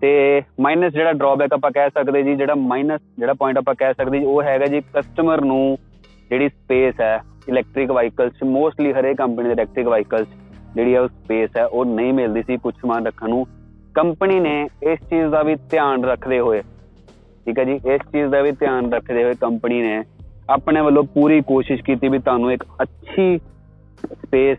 ਤੇ ਮਾਈਨਸ ਜਿਹੜਾ ਡਰਾਬੈਕ ਆਪਾਂ ਕਹਿ ਸਕਦੇ ਜੀ, ਜਿਹੜਾ ਮਾਈਨਸ ਜਿਹੜਾ ਪੁਆਇੰਟ ਆਪਾਂ ਕਹਿ ਸਕਦੇ ਜੀ, ਉਹ ਹੈਗਾ ਜੀ ਕਸਟਮਰ ਨੂੰ ਜਿਹੜੀ ਸਪੇਸ ਹੈ ਇਲੈਕਟ੍ਰਿਕ ਵਾਹੀਕਲਸ ਮੋਸਟਲੀ ਹਰੇ ਕੰਪਨੀ ਦੇ ਇਲੈਕਟ੍ਰਿਕ ਵਾਹੀਕਲਸ ਜਿਹੜੀ ਆ ਉਹ ਸਪੇਸ ਹੈ, ਉਹ ਨਹੀਂ ਮਿਲਦੀ ਸੀ ਕੁਝ ਸਮਾਨ ਰੱਖਣ ਨੂੰ। ਕੰਪਨੀ ਨੇ ਇਸ ਚੀਜ਼ ਦਾ ਵੀ ਧਿਆਨ ਰੱਖਦੇ ਹੋਏ, ਠੀਕ ਹੈ ਜੀ, ਇਸ ਚੀਜ਼ ਦਾ ਵੀ ਧਿਆਨ ਰੱਖਦੇ ਹੋਏ ਕੰਪਨੀ ਨੇ ਆਪਣੇ ਵੱਲੋਂ ਪੂਰੀ ਕੋਸ਼ਿਸ਼ ਕੀਤੀ ਵੀ ਤੁਹਾਨੂੰ ਇੱਕ ਅੱਛੀ ਸਪੇਸ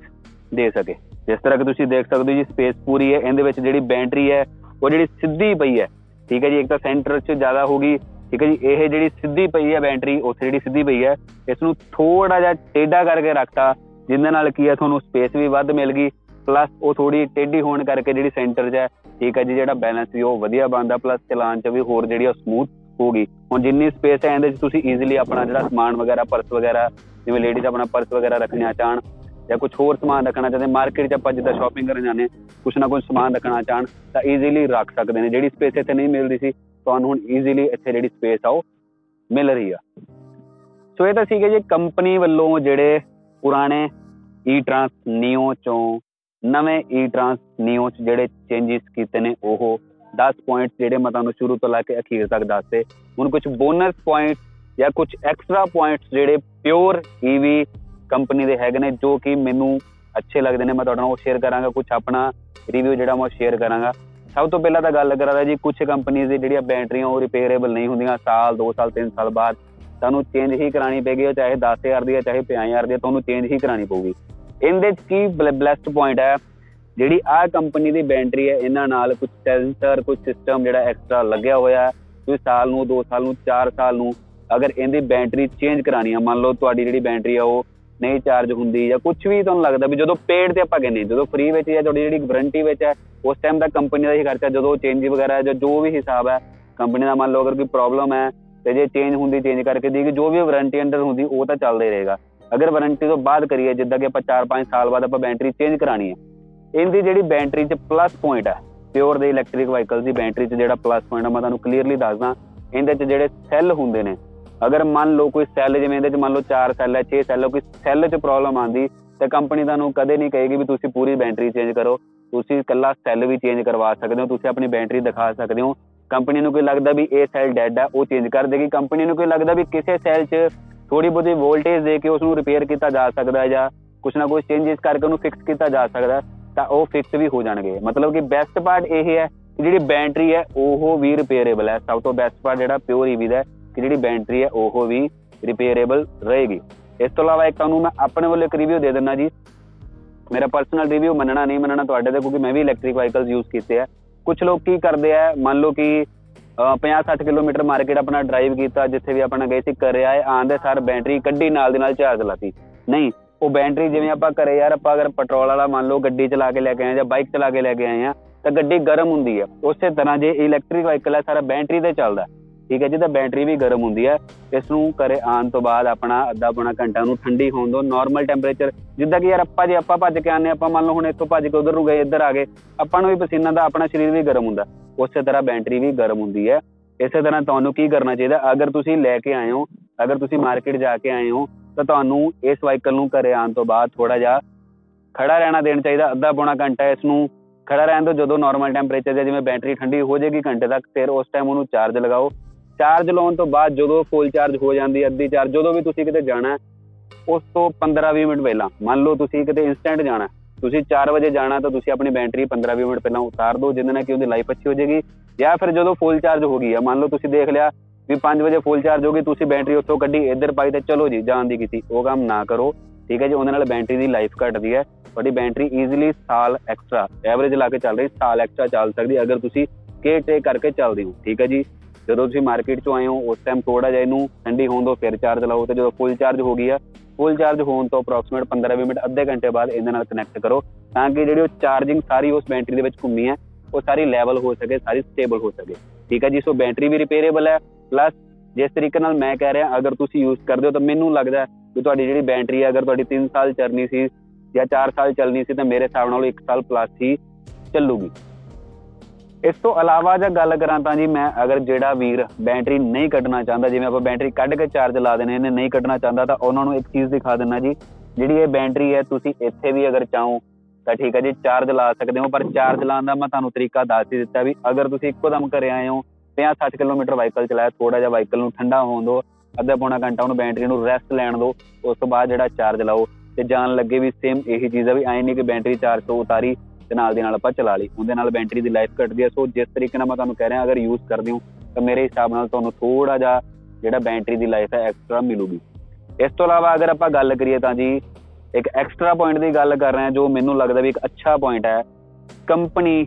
ਦੇ ਸਕੇ। ਜਿਸ ਤਰ੍ਹਾਂ ਕਿ ਤੁਸੀਂ ਦੇਖ ਸਕਦੇ ਹੋ ਜੀ ਸਪੇਸ ਪੂਰੀ ਹੈ, ਇਹਦੇ ਵਿੱਚ ਜਿਹੜੀ ਬੈਟਰੀ ਹੈ, ਉਹ ਜਿਹੜੀ ਸਿੱਧੀ ਪਈ ਹੈ। ਠੀਕ ਹੈ ਜੀ, ਇੱਕ ਤਾਂ ਸੈਂਟਰ 'ਚ ਜ਼ਿਆਦਾ ਹੋਗੀ ਠੀਕ ਹੈ ਜੀ, ਇਹ ਜਿਹੜੀ ਸਿੱਧੀ ਪਈ ਹੈ ਬੈਟਰੀ ਉੱਥੇ ਜਿਹੜੀ ਸਿੱਧੀ ਪਈ ਹੈ ਇਸ ਨੂੰ ਥੋੜਾ ਜਿਹਾ ਟੇਢਾ ਕਰਕੇ ਰੱਖਤਾ ਜਿੰਦੇ ਨਾਲ ਕੀ ਹੈ, ਤੁਹਾਨੂੰ ਸਪੇਸ ਵੀ ਵੱਧ ਮਿਲ ਗਈ ਪਲੱਸ ਉਹ ਥੋੜੀ ਟੇਢੀ ਹੋਣ ਕਰਕੇ ਜਿਹੜੀ ਸੈਂਟਰ 'ਚ ਹੈ, ਠੀਕ ਹੈ ਜੀ, ਜਿਹੜਾ ਬੈਲੈਂਸ ਵੀ ਉਹ ਵਧੀਆ ਬਣਦਾ ਪਲੱਸ ਚਲਾਨ 'ਚ ਵੀ ਹੋਰ ਜਿਹੜੀ ਉਹ ਸਮੂਥ ਹੋਗੀ ਹੁਣ ਜਿੰਨੀ ਸਪੇਸ ਹੈ, ਇਹਦੇ 'ਚ ਤੁਸੀਂ ਈਜ਼ੀਲੀ ਆਪਣਾ ਜਿਹੜਾ ਸਮਾਨ ਵਗੈਰਾ ਪਰਸ ਵਗੈਰਾ, ਜਿਵੇਂ ਲੇਡੀਜ਼ ਆਪਣਾ ਪਰਸ ਵਗੈਰਾ ਰੱਖਣਾ ਚਾਹਣ ਜਾਂ ਕੁਝ ਹੋਰ ਸਮਾਨ ਰੱਖਣਾ ਚਾਹੁੰਦੇ ਮਾਰਕੀਟ 'ਚ ਆਪਾਂ ਜਿੱਦਾਂ ਸ਼ਾਪਿੰਗ ਕਰਨ ਜਾਂਦੇ ਕੁਝ ਨਾ ਕੁਝ ਸਮਾਨ ਰੱਖਣਾ ਚਾਹਣ, ਤਾਂ ਈਜ਼ੀਲੀ ਰੱਖ ਸਕਦੇ ਨੇ। ਜਿਹੜੀ ਸਪੇਸ ਇੱਥੇ ਨਹੀਂ ਮਿਲਦੀ ਸੀ, ਤੁਹਾਨੂੰ ਹੁਣ ਈਜ਼ੀਲੀ ਇੱਥੇ ਜਿਹੜੀ ਸਪੇਸ ਆ, ਉਹ ਮਿਲ ਰਹੀ ਆ। ਸੋ ਇਹ ਤਾਂ ਸੀਗੇ ਜੀ ਕੰਪਨੀ ਵੱਲੋਂ ਜਿਹੜੇ ਪੁਰਾਣੇ ਈ ਟਰਾਂਸ ਨੀਓ ਚੋਂ, ਨਵੇਂ ਈ ਟਰਾਂਸ ਨੀਓ ਚ ਜਿਹੜੇ ਚੇਂਜਸ ਕੀਤੇ ਨੇ, ਉਹ 10 ਪੁਆਇੰਟਸ ਜਿਹੜੇ ਮੈਂ ਤੁਹਾਨੂੰ ਸ਼ੁਰੂ ਤੋਂ ਲੈ ਕੇ ਅਖੀਰ ਤੱਕ ਦੱਸਦੇ ਹੁਣ ਕੁਝ ਬੋਨਸ ਪੁਆਇੰਟਸ ਜਾਂ ਕੁਝ ਐਕਸਟਰਾ ਪੁਆਇੰਟਸ ਜਿਹੜੇ ਪਿਓਰ ਈਵੀ ਕੰਪਨੀ ਦੇ ਹੈਗੇ ਨੇ, ਜੋ ਕਿ ਮੈਨੂੰ ਅੱਛੇ ਲੱਗਦੇ ਨੇ, ਮੈਂ ਤੁਹਾਡੇ ਨਾਲ ਉਹ ਸ਼ੇਅਰ ਕਰਾਂਗਾ ਕੁਝ ਆਪਣਾ ਰਿਵਿਊ ਜਿਹੜਾ ਮੈਂ ਸ਼ੇਅਰ ਕਰਾਂਗਾ। ਸਭ ਤੋਂ ਪਹਿਲਾਂ ਤਾਂ ਗੱਲ ਕਰਾਂਗਾ ਜੀ ਕੁਝ ਕੰਪਨੀਆਂ ਦੀ ਜਿਹੜੀਆਂ ਬੈਟਰੀਆਂ ਉਹ ਰਿਪੇਅਰੇਬਲ ਨਹੀਂ ਹੁੰਦੀਆਂ, ਸਾਲ 2 ਸਾਲ 3 ਸਾਲ ਬਾਅਦ। ਤੁਹਾਨੂੰ ਚੇਂਜ ਹੀ ਕਰਾਣੀ ਪੈਗੀ ਚਾਹੇ 10000 ਦੀ ਹੈ ਚਾਹੇ 50000 ਦੀ ਤੁਹਾਨੂੰ ਚੇਂਜ ਹੀ ਕਰਾਣੀ ਪਊਗੀ। ਇਹਦੇ ਚ ਕੀ ਬਲੈਸਟ ਪੁਆਇੰਟ ਹੈ? ਜਿਹੜੀ ਆ ਕੰਪਨੀ ਦੀ ਬੈਟਰੀ ਹੈ, ਇਹਨਾਂ ਨਾਲ ਕੁਝ ਸੈਂਸਰ ਕੁਝ ਸਿਸਟਮ ਜਿਹੜਾ ਐਕਸਟਰਾ ਲੱਗਿਆ ਹੋਇਆ ਤੁਸੀਂ ਸਾਲ ਨੂੰ 2 ਸਾਲ ਨੂੰ 4 ਸਾਲ ਨੂੰ ਅਗਰ ਇਹਦੀ ਬੈਟਰੀ ਚੇਂਜ ਕਰਾਣੀ ਆ, ਮੰਨ ਲਓ ਤੁਹਾਡੀ ਜਿਹੜੀ ਬੈਟਰੀ ਆ, ਉਹ ਨਹੀਂ ਚਾਰਜ ਹੁੰਦੀ ਜਾਂ ਕੁਝ ਵੀ ਤੁਹਾਨੂੰ ਲੱਗਦਾ ਵੀ ਜਦੋਂ ਪੇਡ ਤੇ ਆਪਾਂ ਕਹਿੰਦੇ ਜਦੋਂ ਫ੍ਰੀ ਵਿੱਚ ਜਾਂ ਤੁਹਾਡੀ ਜਿਹੜੀ ਵਾਰੰਟੀ ਵਿੱਚ ਹੈ, ਉਸ ਟਾਈਮ ਦਾ ਕੰਪਨੀ ਦਾ ਹੀ ਖਰਚਾ, ਜਦੋਂ ਚੇਂਜ ਵਗੈਰਾ ਜਾਂ ਜੋ ਵੀ ਹਿਸਾਬ ਹੈ ਕੰਪਨੀ ਦਾ ਮੰਨ ਲਓ ਅਗਰ ਕੋਈ ਪ੍ਰੋਬਲਮ ਹੈ, ਤੇ ਜੇ ਚੇਂਜ ਹੁੰਦੀ ਚੇਂਜ ਕਰਕੇ ਦੇਗੀ ਜੋ ਵੀ ਵਾਰੰਟੀ ਅੰਡਰ ਹੁੰਦੀ, ਉਹ ਤਾਂ ਚੱਲਦਾ ਹੀ ਰਹੇਗਾ। ਅਗਰ ਵਾਰੰਟੀ ਤੋਂ ਬਾਅਦ ਕਰੀਏ, ਜਿੱਦਾਂ ਕਿ ਆਪਾਂ 4-5 ਸਾਲ ਬਾਅਦ ਆਪਾਂ ਬੈਟਰੀ ਚੇਂਜ ਕਰਾਣੀ ਹੈ ਇਹਦੀ ਜਿਹੜੀ ਬੈਟਰੀ 'ਚ ਪਲੱਸ ਪੁਆਇੰਟ ਹੈ ਪਿਓਰ ਦੇ ਇਲੈਕਟ੍ਰਿਕ ਵਹੀਕਲ ਦੀ ਬੈਟਰੀ 'ਚ ਜਿਹੜਾ ਪਲੱਸ ਪੁਆਇੰਟ ਆ, ਮੈਂ ਤੁਹਾਨੂੰ ਕਲੀਅਰਲੀ ਦੱਸਦਾ, ਇਹਦੇ 'ਚ ਜਿਹੜੇ ਸੈੱਲ ਹੁੰਦੇ ਨੇ, ਅਗਰ ਮੰਨ ਲਓ ਕੋਈ ਸੈੱਲ ਜਿਵੇਂ ਇਹਦੇ 'ਚ ਮੰਨ ਲਓ 4 ਸੈੱਲ ਹੈ 6 ਸੈੱਲ ਹੈ ਕੋਈ ਸੈੱਲ 'ਚ ਪ੍ਰੋਬਲਮ ਆਂਦੀ ਤਾਂ ਕੰਪਨੀ ਤੁਹਾਨੂੰ ਕਦੇ ਨਹੀਂ ਕਹੇਗੀ ਵੀ ਤੁਸੀਂ ਪੂਰੀ ਬੈਟਰੀ ਚੇਂਜ ਕਰੋ, ਤੁਸੀਂ ਇਕੱਲਾ ਸੈੱਲ ਵੀ ਚੇਂਜ ਕਰਵਾ ਸਕਦੇ ਹੋ, ਤੁਸੀਂ ਆਪਣੀ ਬੈਟਰੀ ਦਿਖਾ ਸਕਦੇ ਹੋ ਕੰਪਨੀ ਨੂੰ ਕੋਈ ਲੱਗਦਾ ਵੀ ਇਹ ਸੈੱਲ ਡੈਡ ਆ, ਉਹ ਚੇਂਜ ਕਰ ਦੇਗੀ ਕੰਪਨੀ ਨੂੰ ਕੋਈ ਲੱਗਦਾ ਵੀ ਕਿਸੇ ਸੈੱਲ 'ਚ ਥੋੜੀ ਬਹੁਤੀ ਵੋਲਟੇਜ ਦੇ ਕੇ ਉਸ ਨੂੰ ਰਿਪੇਅਰ ਕੀਤਾ ਜਾ ਸਕਦਾ ਹੈ ਜਾਂ ਕੁਛ ਨਾ ਕੁਛ ਚੇਂਜਸ ਕਰਕੇ ਉਹਨੂੰ ਫਿਕਸ ਕੀਤਾ ਜਾ ਸਕਦਾ ਤਾਂ ਉਹ ਫਿਕਸ ਵੀ ਹੋ ਜਾਣਗੇ। ਮਤਲਬ ਕਿ ਬੈਸਟ ਪਾਰਟ ਇਹ ਹੈ ਕਿ ਜਿਹੜੀ ਬੈਟਰੀ ਹੈ, ਉਹ ਵੀ ਰਿਪੇਅਰੇਬਲ ਹੈ। ਸਭ ਤੋਂ ਬੈਸਟ ਪਾਰਟ ਜਿਹੜਾ ਪਿਓਰ ਈਵੀ ਦਾ ਕਿ ਜਿਹੜੀ ਬੈਟਰੀ ਹੈ, ਉਹ ਵੀ ਰਿਪੇਅਰੇਬਲ ਰਹੇਗੀ। ਇਸ ਤੋਂ ਇਲਾਵਾ ਇੱਕ ਤੁਹਾਨੂੰ ਮੈਂ ਆਪਣੇ ਵੱਲੋਂ ਇੱਕ ਰਿਵਿਊ ਦੇ ਦਿੰਦਾ ਜੀ। ਮੇਰਾ ਪਰਸਨਲ ਰਿਵਿਊ ਮੰਨਣਾ ਨਹੀਂ ਮੰਨਣਾ ਤੁਹਾਡੇ ਤੇ, ਕਿਉਂਕਿ ਮੈਂ ਵੀ ਇਲੈਕਟ੍ਰਿਕ ਵਾਹੀਕਲਸ ਯੂਜ਼ ਕੀਤੇ ਆ। ਕੁਝ ਲੋਕ ਕੀ ਕਰਦੇ ਆ, ਮੰਨ ਲਓ ਕਿ 50-60 ਕਿਲੋਮੀਟਰ ਮਾਰਕੀਟ ਆਪਣਾ ਡਰਾਈਵ ਕੀਤਾ, ਜਿੱਥੇ ਵੀ ਆਪਣਾ ਗਏ ਸੀ ਕਰਿਆ ਹੈ ਆਂਦੇ ਸਾਰ ਬੈਟਰੀ ਕੱਢੀ, ਨਾਲ ਦੇ ਨਾਲ ਚਾਰਜ ਲਾਤੀ। ਨਹੀਂ ਉਹ ਬੈਟਰੀ ਜਿਵੇਂ ਆਪਾਂ ਘਰੇ ਯਾਰ ਆਪਾਂ ਅਗਰ ਪੈਟਰੋਲ ਵਾਲਾ ਮੰਨ ਲਓ ਗੱਡੀ ਚਲਾ ਕੇ ਲੈ ਕੇ ਆਏ ਜਾਂ ਬਾਈਕ ਚਲਾ ਕੇ ਲੈ ਕੇ ਆਏ ਆ, ਤਾਂ ਗੱਡੀ ਗਰਮ ਹੁੰਦੀ ਹੈ ਉਸੇ ਤਰ੍ਹਾਂ ਜੇ ਇਲੈਕਟ੍ਰਿਕ ਵਾਹੀਕਲ ਹੈ ਸਾਰਾ ਬੈਟਰੀ ਤੇ ਚੱਲਦਾ ਠੀਕ ਹੈ ਜਿਹਦਾ ਬੈਟਰੀ ਵੀ ਗਰਮ ਹੁੰਦੀ ਹੈ ਇਸ ਨੂੰ ਕਰੇ ਆਉਣ ਤੋਂ ਬਾਅਦ ਆਪਣਾ ਅੱਧਾ ਪੌਣਾ ਘੰਟਾ ਨੂੰ ਠੰਡੀ ਹੋਣ ਦੋ ਨਾਰਮਲ ਟੈਂਪਰੇਚਰ ਜਿੱਦਾਂ ਕਿ ਯਾਰ ਆਪਾਂ ਜੇ ਆਪਾਂ ਭੱਜ ਕੇ ਆਨੇ ਆਪਾਂ ਮੰਨ ਲਓ ਹੁਣ ਇੱਥੋਂ ਭੱਜ ਕੇ ਉਧਰ ਨੂੰ ਗਏ, ਇੱਧਰ ਆ ਗਏ, ਆਪਾਂ ਨੂੰ ਵੀ ਪਸੀਨਾ ਦਾ ਆਪਣਾ ਸਰੀਰ ਵੀ ਗਰਮ ਹੁੰਦਾ। ਉਸੇ ਤਰ੍ਹਾਂ ਬੈਟਰੀ ਵੀ ਗਰਮ ਹੁੰਦੀ ਹੈ ਇਸੇ ਤਰ੍ਹਾਂ ਤੁਹਾਨੂੰ ਕੀ ਕਰਨਾ ਚਾਹੀਦਾ? ਅਗਰ ਤੁਸੀਂ ਲੈ ਕੇ ਆਏ ਹੋ, ਅਗਰ ਤੁਸੀਂ ਮਾਰਕੀਟ ਜਾ ਕੇ ਆਏ ਹੋ ਤਾਂ ਤੁਹਾਨੂੰ ਇਸ ਵਾਹੀਕਲ ਨੂੰ ਘਰੇ ਆਉਣ ਤੋਂ ਬਾਅਦ ਥੋੜਾ ਜਿਹਾ ਖੜਾ ਰਹਿਣਾ ਦੇਣਾ ਚਾਹੀਦਾ, ਅੱਧਾ ਪੌਣਾ ਘੰਟਾ ਇਸ ਨੂੰ ਖੜਾ ਰਹਿਣ ਤੋਂ ਜਦੋਂ ਨਾਰਮਲ ਟੈਂਪਰੇਚਰ ਤੇ ਜਿਵੇਂ ਬੈਟਰੀ ਠੰਡੀ ਹੋ ਜਾਏਗੀ ਘੰਟੇ ਤੱਕ, ਫਿਰ ਉਸ ਟਾਈਮ ਉਹਨੂੰ ਚਾਰਜ ਲਗਾਓ। ਚਾਰਜ ਲਾਉਣ ਤੋਂ ਬਾਅਦ ਜਦੋਂ ਫੁੱਲ ਚਾਰਜ ਹੋ ਜਾਂਦੀ ਅੱਧੀ ਚਾਰਜ ਜਦੋਂ ਵੀ ਤੁਸੀਂ ਕਿਤੇ ਜਾਣਾ, ਉਸ ਤੋਂ 15-20 ਮਿੰਟ ਪਹਿਲਾਂ, ਮੰਨ ਲਓ ਤੁਸੀਂ ਕਿਤੇ ਇਨਸਟੈਂਟ ਜਾਣਾ, ਤੁਸੀਂ 4 ਵਜੇ ਜਾਣਾ ਤਾਂ ਤੁਸੀਂ ਆਪਣੀ ਬੈਟਰੀ 15-20 ਮਿੰਟ ਪਹਿਲਾਂ ਉਤਾਰ ਦਿਓ, ਜਿਹਦੇ ਨਾਲ ਕਿ ਉਹਦੀ ਲਾਈਫ ਅੱਛੀ ਹੋ ਜਾਏਗੀ। ਜਾਂ ਫਿਰ ਜਦੋਂ ਫੁੱਲ ਚਾਰਜ ਹੋ ਗਈ ਆ, ਮੰਨ ਲਓ ਤੁਸੀਂ ਦੇਖ ਲਿਆ ਵੀ 5 ਵਜੇ ਫੁੱਲ ਚਾਰਜ ਹੋ ਗਈ, ਤੁਸੀਂ ਬੈਟਰੀ ਉੱਥੋਂ ਕੱਢੀ, ਇੱਧਰ ਪਾਈ ਤੇ ਚਲੋ ਜੀ, ਜਾਣ ਦੀ ਕੀਤੀ, ਉਹ ਕੰਮ ਨਾ ਕਰੋ। ਠੀਕ ਹੈ ਜੀ ਉਹਨਾਂ ਨਾਲ ਬੈਟਰੀ ਦੀ ਲਾਈਫ ਘਟਦੀ ਹੈ। ਤੁਹਾਡੀ ਬੈਟਰੀ ਈਜ਼ੀਲੀ ਸਾਲ ਐਕਸਟਰਾ ਐਵਰੇਜ ਲਾ ਕੇ ਚੱਲ ਰਹੀ, ਸਾਲ ਐਕਸਟਰਾ ਚੱਲ ਸਕਦੀ, ਅਗਰ ਤੁਸੀਂ ਕੇ ਟੇਕ ਕਰਕੇ ਚੱਲਦੇ ਹੋ। ਠੀਕ ਹੈ ਜੀ, ਜਦੋਂ ਤੁਸੀਂ ਮਾਰਕੀਟ ਚੋਂ ਆਏ ਹੋ, ਉਸ ਟਾਈਮ ਥੋੜਾ ਜਿਹਾ ਇਹਨੂੰ ਠੰਡੀ ਹੋਣ ਦਿਓ ਫਿਰ ਚਾਰਜ ਲਾਓ, ਤੇ ਜਦੋਂ ਫੁੱਲ ਚਾਰਜ ਹੋ ਗਈ ਆ ਫੁੱਲ ਚਾਰਜ ਹੋਣ ਤੋਂ ਅਪਰੋਕਸੀਮੇਟ 15-20 ਮਿੰਟ, ਅੱਧੇ ਘੰਟੇ ਬਾਅਦ ਇਹਦੇ ਨਾਲ ਕਨੈਕਟ ਕਰੋ, ਤਾਂ ਕਿ ਜਿਹੜੀ ਉਹ ਚਾਰਜਿੰਗ ਸਾਰੀ ਉਸ ਬੈਟਰੀ ਦੇ ਵਿੱਚ ਘੁੰਮੀ ਹੈ, ਉਹ ਸਾਰੀ ਲੈਵਲ ਹੋ ਸਕੇ, ਸਾਰੀ ਸਟੇਬਲ ਹੋ ਸਕੇ। ਠੀਕ ਹੈ ਜੀ ਸੋ ਬੈਟਰੀ ਵੀ ਰਿਪੇਅਰੇਬਲ ਹੈ ਪਲੱਸ ਜਿਸ ਤਰੀਕੇ ਨਾਲ ਮੈਂ ਕਹਿ ਰਿਹਾ, ਅਗਰ ਤੁਸੀਂ ਯੂਜ਼ ਕਰਦੇ ਹੋ ਤਾਂ ਮੈਨੂੰ ਲੱਗਦਾ ਹੈ ਕਿ ਤੁਹਾਡੀ ਜਿਹੜੀ ਬੈਟਰੀ ਹੈ, ਅਗਰ ਤੁਹਾਡੀ 3 ਸਾਲ ਚੱਲਣੀ ਸੀ ਜਾਂ 4 ਸਾਲ ਚੱਲਣੀ ਸੀ ਤਾਂ ਮੇਰੇ ਹਿਸਾਬ ਨਾਲ 1 ਸਾਲ ਪਲੱਸ ਹੀ ਚੱਲੂਗੀ। ਇਸ ਤੋਂ ਇਲਾਵਾ ਜੇ ਗੱਲ ਕਰਾਂ ਤਾਂ ਜੀ ਮੈਂ ਅਗਰ ਜਿਹੜਾ ਵੀਰ ਬੈਟਰੀ ਨਹੀਂ ਕੱਢਣਾ ਚਾਹੁੰਦਾ, ਜਿਵੇਂ ਆਪਾਂ ਬੈਟਰੀ ਕੱਢ ਕੇ ਚਾਰਜ ਲਾ ਦੇਣੇ ਇਹਨੇ ਨਹੀਂ ਕੱਢਣਾ ਚਾਹੁੰਦਾ ਤਾਂ ਉਹਨਾਂ ਨੂੰ ਇੱਕ ਚੀਜ਼ ਦਿਖਾ ਦਿੰਨਾ ਜੀ, ਜਿਹੜੀ ਇਹ ਬੈਟਰੀ ਹੈ, ਤੁਸੀਂ ਇੱਥੇ ਵੀ ਅਗਰ ਚਾਹੋ ਤਾਂ ਠੀਕ ਹੈ ਜੀ ਚਾਰਜ ਲਾ ਸਕਦੇ ਹੋ, ਪਰ ਚਾਰਜ ਲਾਉਣ ਦਾ ਮੈਂ ਤੁਹਾਨੂੰ ਤਰੀਕਾ ਦੱਸ ਹੀ ਦਿੱਤਾ ਵੀ ਅਗਰ ਤੁਸੀਂ ਇੱਕੋ ਦਮ ਘਰੇ ਆਏ ਹੋ 50-60 ਕਿਲੋਮੀਟਰ ਵਾਈਕਲ ਚਲਾਇਆ ਥੋੜਾ ਜਿਹਾ ਵਾਈਕਲ ਨੂੰ ਠੰਡਾ ਹੋਣ ਦਿਓ, ਅੱਧਾ ਪੌਣਾ ਘੰਟਾ ਉਹਨੂੰ ਬੈਟਰੀ ਨੂੰ ਰੈਸਟ ਲੈਣ ਦਿਓ, ਉਸ ਤੋਂ ਬਾਅਦ ਜਿਹੜਾ ਚਾਰਜ ਲਾਓ, ਤੇ ਜਾਣ ਲੱਗੇ ਵੀ ਸੇਮ ਇਹੀ ਚੀਜ਼ ਆ ਵੀ ਐਂ ਨਹੀਂ ਕਿ ਬੈਟਰੀ ਚਾਰਜ ਤੋਂ ਉਤਾਰੀ ਤੇ ਨਾਲ ਦੀ ਨਾਲ ਆਪਾਂ ਚਲਾ ਲਈ, ਉਹਦੇ ਨਾਲ ਬੈਟਰੀ ਦੀ ਲਾਈਫ ਘਟਦੀ ਹੈ ਸੋ ਜਿਸ ਤਰੀਕੇ ਨਾਲ ਮੈਂ ਤੁਹਾਨੂੰ ਕਹਿ ਰਿਹਾ, ਅਗਰ ਯੂਜ਼ ਕਰਦੇ ਹੋ, ਤਾਂ ਮੇਰੇ ਹਿਸਾਬ ਨਾਲ ਤੁਹਾਨੂੰ ਥੋੜਾ ਜਿਹਾ ਜਿਹੜਾ ਬੈਟਰੀ ਦੀ ਲਾਈਫ ਹੈ ਐਕਸਟਰਾ ਮਿਲੂਗੀ। ਇਸ ਤੋਂ ਇਲਾਵਾ ਅਗਰ ਆਪਾਂ ਗੱਲ ਕਰੀਏ ਤਾਂ ਜੀ, ਇੱਕ ਐਕਸਟਰਾ ਪੁਆਇੰਟ ਦੀ ਗੱਲ ਕਰ ਰਹੇ ਹਾਂ, ਜੋ ਮੈਨੂੰ ਲੱਗਦਾ ਵੀ ਇੱਕ ਅੱਛਾ ਪੁਆਇੰਟ ਹੈ ਕੰਪਨੀ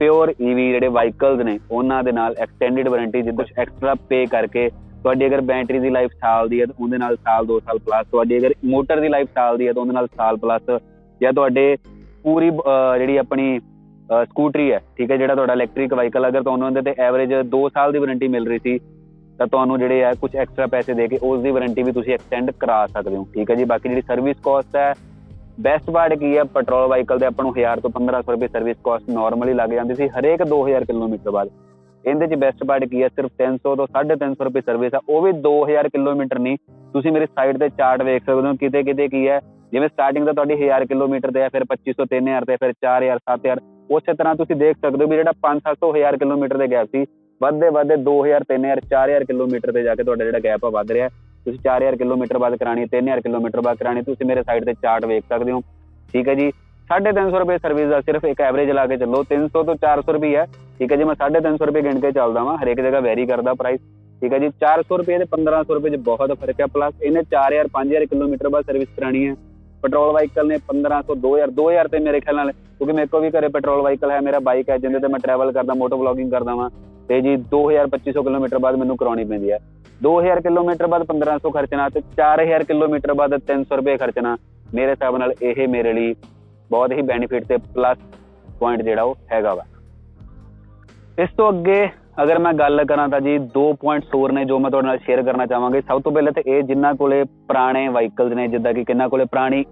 ਪਿਓਰ ਈਵੀ ਜਿਹੜੇ ਵਾਹੀਕਲਸ ਨੇ, ਉਹਨਾਂ ਦੇ ਨਾਲ ਐਕਸਟੈਂਡਡ ਵਾਰੰਟੀ ਜਿੱਦਾਂ ਐਕਸਟਰਾ ਪੇ ਕਰਕੇ ਤੁਹਾਡੀ ਅਗਰ ਬੈਟਰੀ ਦੀ ਲਾਈਫ ਸਾਲ ਦੀ ਹੈ, ਤਾਂ ਉਹਦੇ ਨਾਲ ਸਾਲ 2 ਸਾਲ ਪਲੱਸ ਤੁਹਾਡੀ ਅਗਰ ਮੋਟਰ ਦੀ ਲਾਈਫ ਸਾਲ ਦੀ ਹੈ, ਤਾਂ ਉਹਦੇ ਨਾਲ ਸਾਲ ਪਲੱਸ ਜਾਂ ਤੁਹਾਡੇ ਪੂਰੀ ਜਿਹੜੀ ਆਪਣੀ ਸਕੂਟਰੀ ਹੈ, ਠੀਕ ਹੈ, ਜਿਹੜਾ ਤੁਹਾਡਾ ਇਲੈਕਟ੍ਰਿਕ ਵਾਹੀਕਲ ਅਗਰ ਤੁਹਾਨੂੰ ਉਹਦੇ ਤੇ ਐਵਰੇਜ 2 ਸਾਲ ਦੀ ਵਾਰੰਟੀ ਮਿਲ ਰਹੀ ਸੀ, ਤਾਂ ਤੁਹਾਨੂੰ ਜਿਹੜੇ ਆ ਕੁਝ ਐਕਸਟਰਾ ਪੈਸੇ ਦੇ ਕੇ ਉਸ ਦੀ ਵਾਰੰਟੀ ਵੀ ਤੁਸੀਂ ਐਕਸਟੈਂਡ ਕਰਾ ਸਕਦੇ ਹੋ, ਠੀਕ ਹੈ ਜੀ? ਬਾਕੀ ਜਿਹੜੀ ਸਰਵਿਸ ਕਾਸਟ ਹੈ ਬੈਸਟ ਪਾਰਟ ਕੀ ਹੈ? ਪੈਟਰੋਲ ਵਾਹੀਕਲ ਦੇ ਆਪਾਂ ਨੂੰ 1000 ਤੋਂ 1500 ਰੁਪਏ ਸਰਵਿਸ ਕਾਸਟ ਨਾਰਮਲੀ ਲੱਗ ਜਾਂਦੀ ਸੀ, ਹਰੇਕ 2000 ਕਿਲੋਮੀਟਰ ਬਾਅਦ। ਇਹਦੇ ਚ ਬੈਸਟ ਪਾਰਟ ਕੀ ਹੈ? ਸਿਰਫ 300 ਤੋਂ 350 ਰੁਪਏ ਸਰਵਿਸ ਆ, ਉਹ ਵੀ 2000 ਕਿਲੋਮੀਟਰ ਨਹੀਂ। ਤੁਸੀਂ ਮੇਰੇ ਸਾਈਡ ਤੇ ਚਾਰਟ ਵੇਖ ਸਕਦੇ ਹੋ, ਕਿਤੇ ਕਿਤੇ ਕੀ ਹੈ? ਜਿਵੇਂ ਸਟਾਰਟਿੰਗ ਦਾ ਤੁਹਾਡੀ 1000 ਕਿਲੋਮੀਟਰ ਤੇ ਹੈ ਫਿਰ 2500 3000 ਤੇ ਫਿਰ 4000 7000 ਉਸੇ ਤਰ੍ਹਾਂ ਤੁਸੀਂ ਦੇਖ ਸਕਦੇ ਹੋ ਵੀ ਜਿਹੜਾ 5-700 1000 ਕਿਲੋਮੀਟਰ ਦੇ ਗੈਪ ਸੀ, ਵੱਧਦੇ ਵੱਧਦੇ 2000 3000 4000 ਕਿਲੋਮੀਟਰ ਤੇ ਜਾ ਕੇ ਤੁਹਾਡਾ ਜਿਹੜਾ ਗੈਪ ਆ ਵੱਧ ਰਿਹਾ। ਤੁਸੀਂ 4000 ਕਿਲੋਮੀਟਰ ਬਾਅਦ ਕਰਾਣੀ 3000 ਕਿਲੋਮੀਟਰ ਬਾਅਦ ਕਰਾਣੀ ਤੁਸੀਂ ਮੇਰੇ ਸਾਈਡ ਤੇ ਚਾਰਟ ਵੇਖ ਸਕਦੇ ਹੋ। ਠੀਕ ਹੈ ਜੀ? 350 ਰੁਪਏ ਸਰਵਿਸ ਦਾ ਸਿਰਫ ਇੱਕ ਐਵਰੇਜ ਲਾ ਕੇ ਚੱਲੋ। 300 ਤੋਂ 400 ਰੁਪਏ ਹੈ। ਠੀਕ ਹੈ ਜੀ? ਮੈਂ 350 ਰੁਪਏ ਗਿਣ ਕੇ ਚੱਲਦਾ ਵਾਂ। ਹਰੇਕ ਜਗ੍ਹਾ ਵੈਰੀ ਕਰਦਾ ਪ੍ਰਾਈਸ ਠੀਕ ਹੈ ਜੀ? 400 ਰੁਪਏ ਤੇ 1500 ਰੁਪਏ 'ਚ ਬਹੁਤ ਫ਼ਰਕ ਹੈ। ਪਲੱਸ ਇਹਨੇ 4000 5000 ਕਿਲੋਮੀਟਰ ਬਾਅਦ ਸਰਵਿਸ ਕਰਾਣੀ ਹੈ। ਪੈਟਰੋਲ ਵਾਹੀਕਲ ਨੇ 1500 2000 2000 ਤੇ ਮੇਰੇ ਖਿਆਲ ਨਾਲ, ਕਿਉਂਕਿ ਮੇਰੇ ਕੋਲ ਵੀ ਘਰੇ ਪੈਟਰੋਲ ਵਾਹੀਕਲ ਹੈ, ਮੇਰਾ ਬਾਈਕ ਹੈ, ਜਿੰਦੇ ਤੇ ਮੈਂ ਟਰੈਵਲ ਕਰਦਾ ਮੋਟਰ ਵਲੌਗਿੰਗ ਕਰਦਾ ਵਾਂ। ਤੇ ਜੀ 2000 2500 ਕਿਲੋਮੀਟਰ ਬਾਅਦ ਮੈਨੂੰ ਕਰਾਉਣੀ ਪੈਂਦੀ ਹੈ। 2000 ਕਿਲੋਮੀਟਰ ਬਾਅਦ 1500 ਖਰਚਣਾ ਤੇ 4000 ਕਿਲੋਮੀਟਰ ਬਾਅਦ 300 ਰੁਪਏ ਖਰਚਣਾ। ਮੇਰੇ ਹਿਸਾਬ ਨਾਲ ਇਹ ਮੇਰੇ ਲਈ ਬਹੁਤ ਹੀ ਬੈਨੀਫਿਟ ਤੇ ਪਲੱਸ ਪੁਆਇੰਟ ਜਿਹੜਾ ਉਹ ਹੈਗਾ ਵਾ। ਇਸ ਤੋਂ ਅੱਗੇ ਅਗਰ ਮੈਂ ਗੱਲ ਕਰਾਂ ਤਾਂ ਜੀ ਦੋ ਪੁਆਇੰਟਸ ਹੋਰ ਨੇ ਜੋ ਮੈਂ ਤੁਹਾਡੇ ਨਾਲ ਸ਼ੇਅਰ ਕਰਨਾ ਚਾਹਾਂਗਾ ਸਭ ਤੋਂ ਪਹਿਲੇ ਤੇ ਇਹ ਜਿਨ੍ਹਾਂ ਕੋਲੇ ਪੁਰਾਣੇ ਵਾਹੀਕਲਸ ਨੇ, ਜਿੱਦਾਂ ਕਿ ਕਿੰਨਾਂ ਕੋਲੇ ਪੁਰਾਣੀ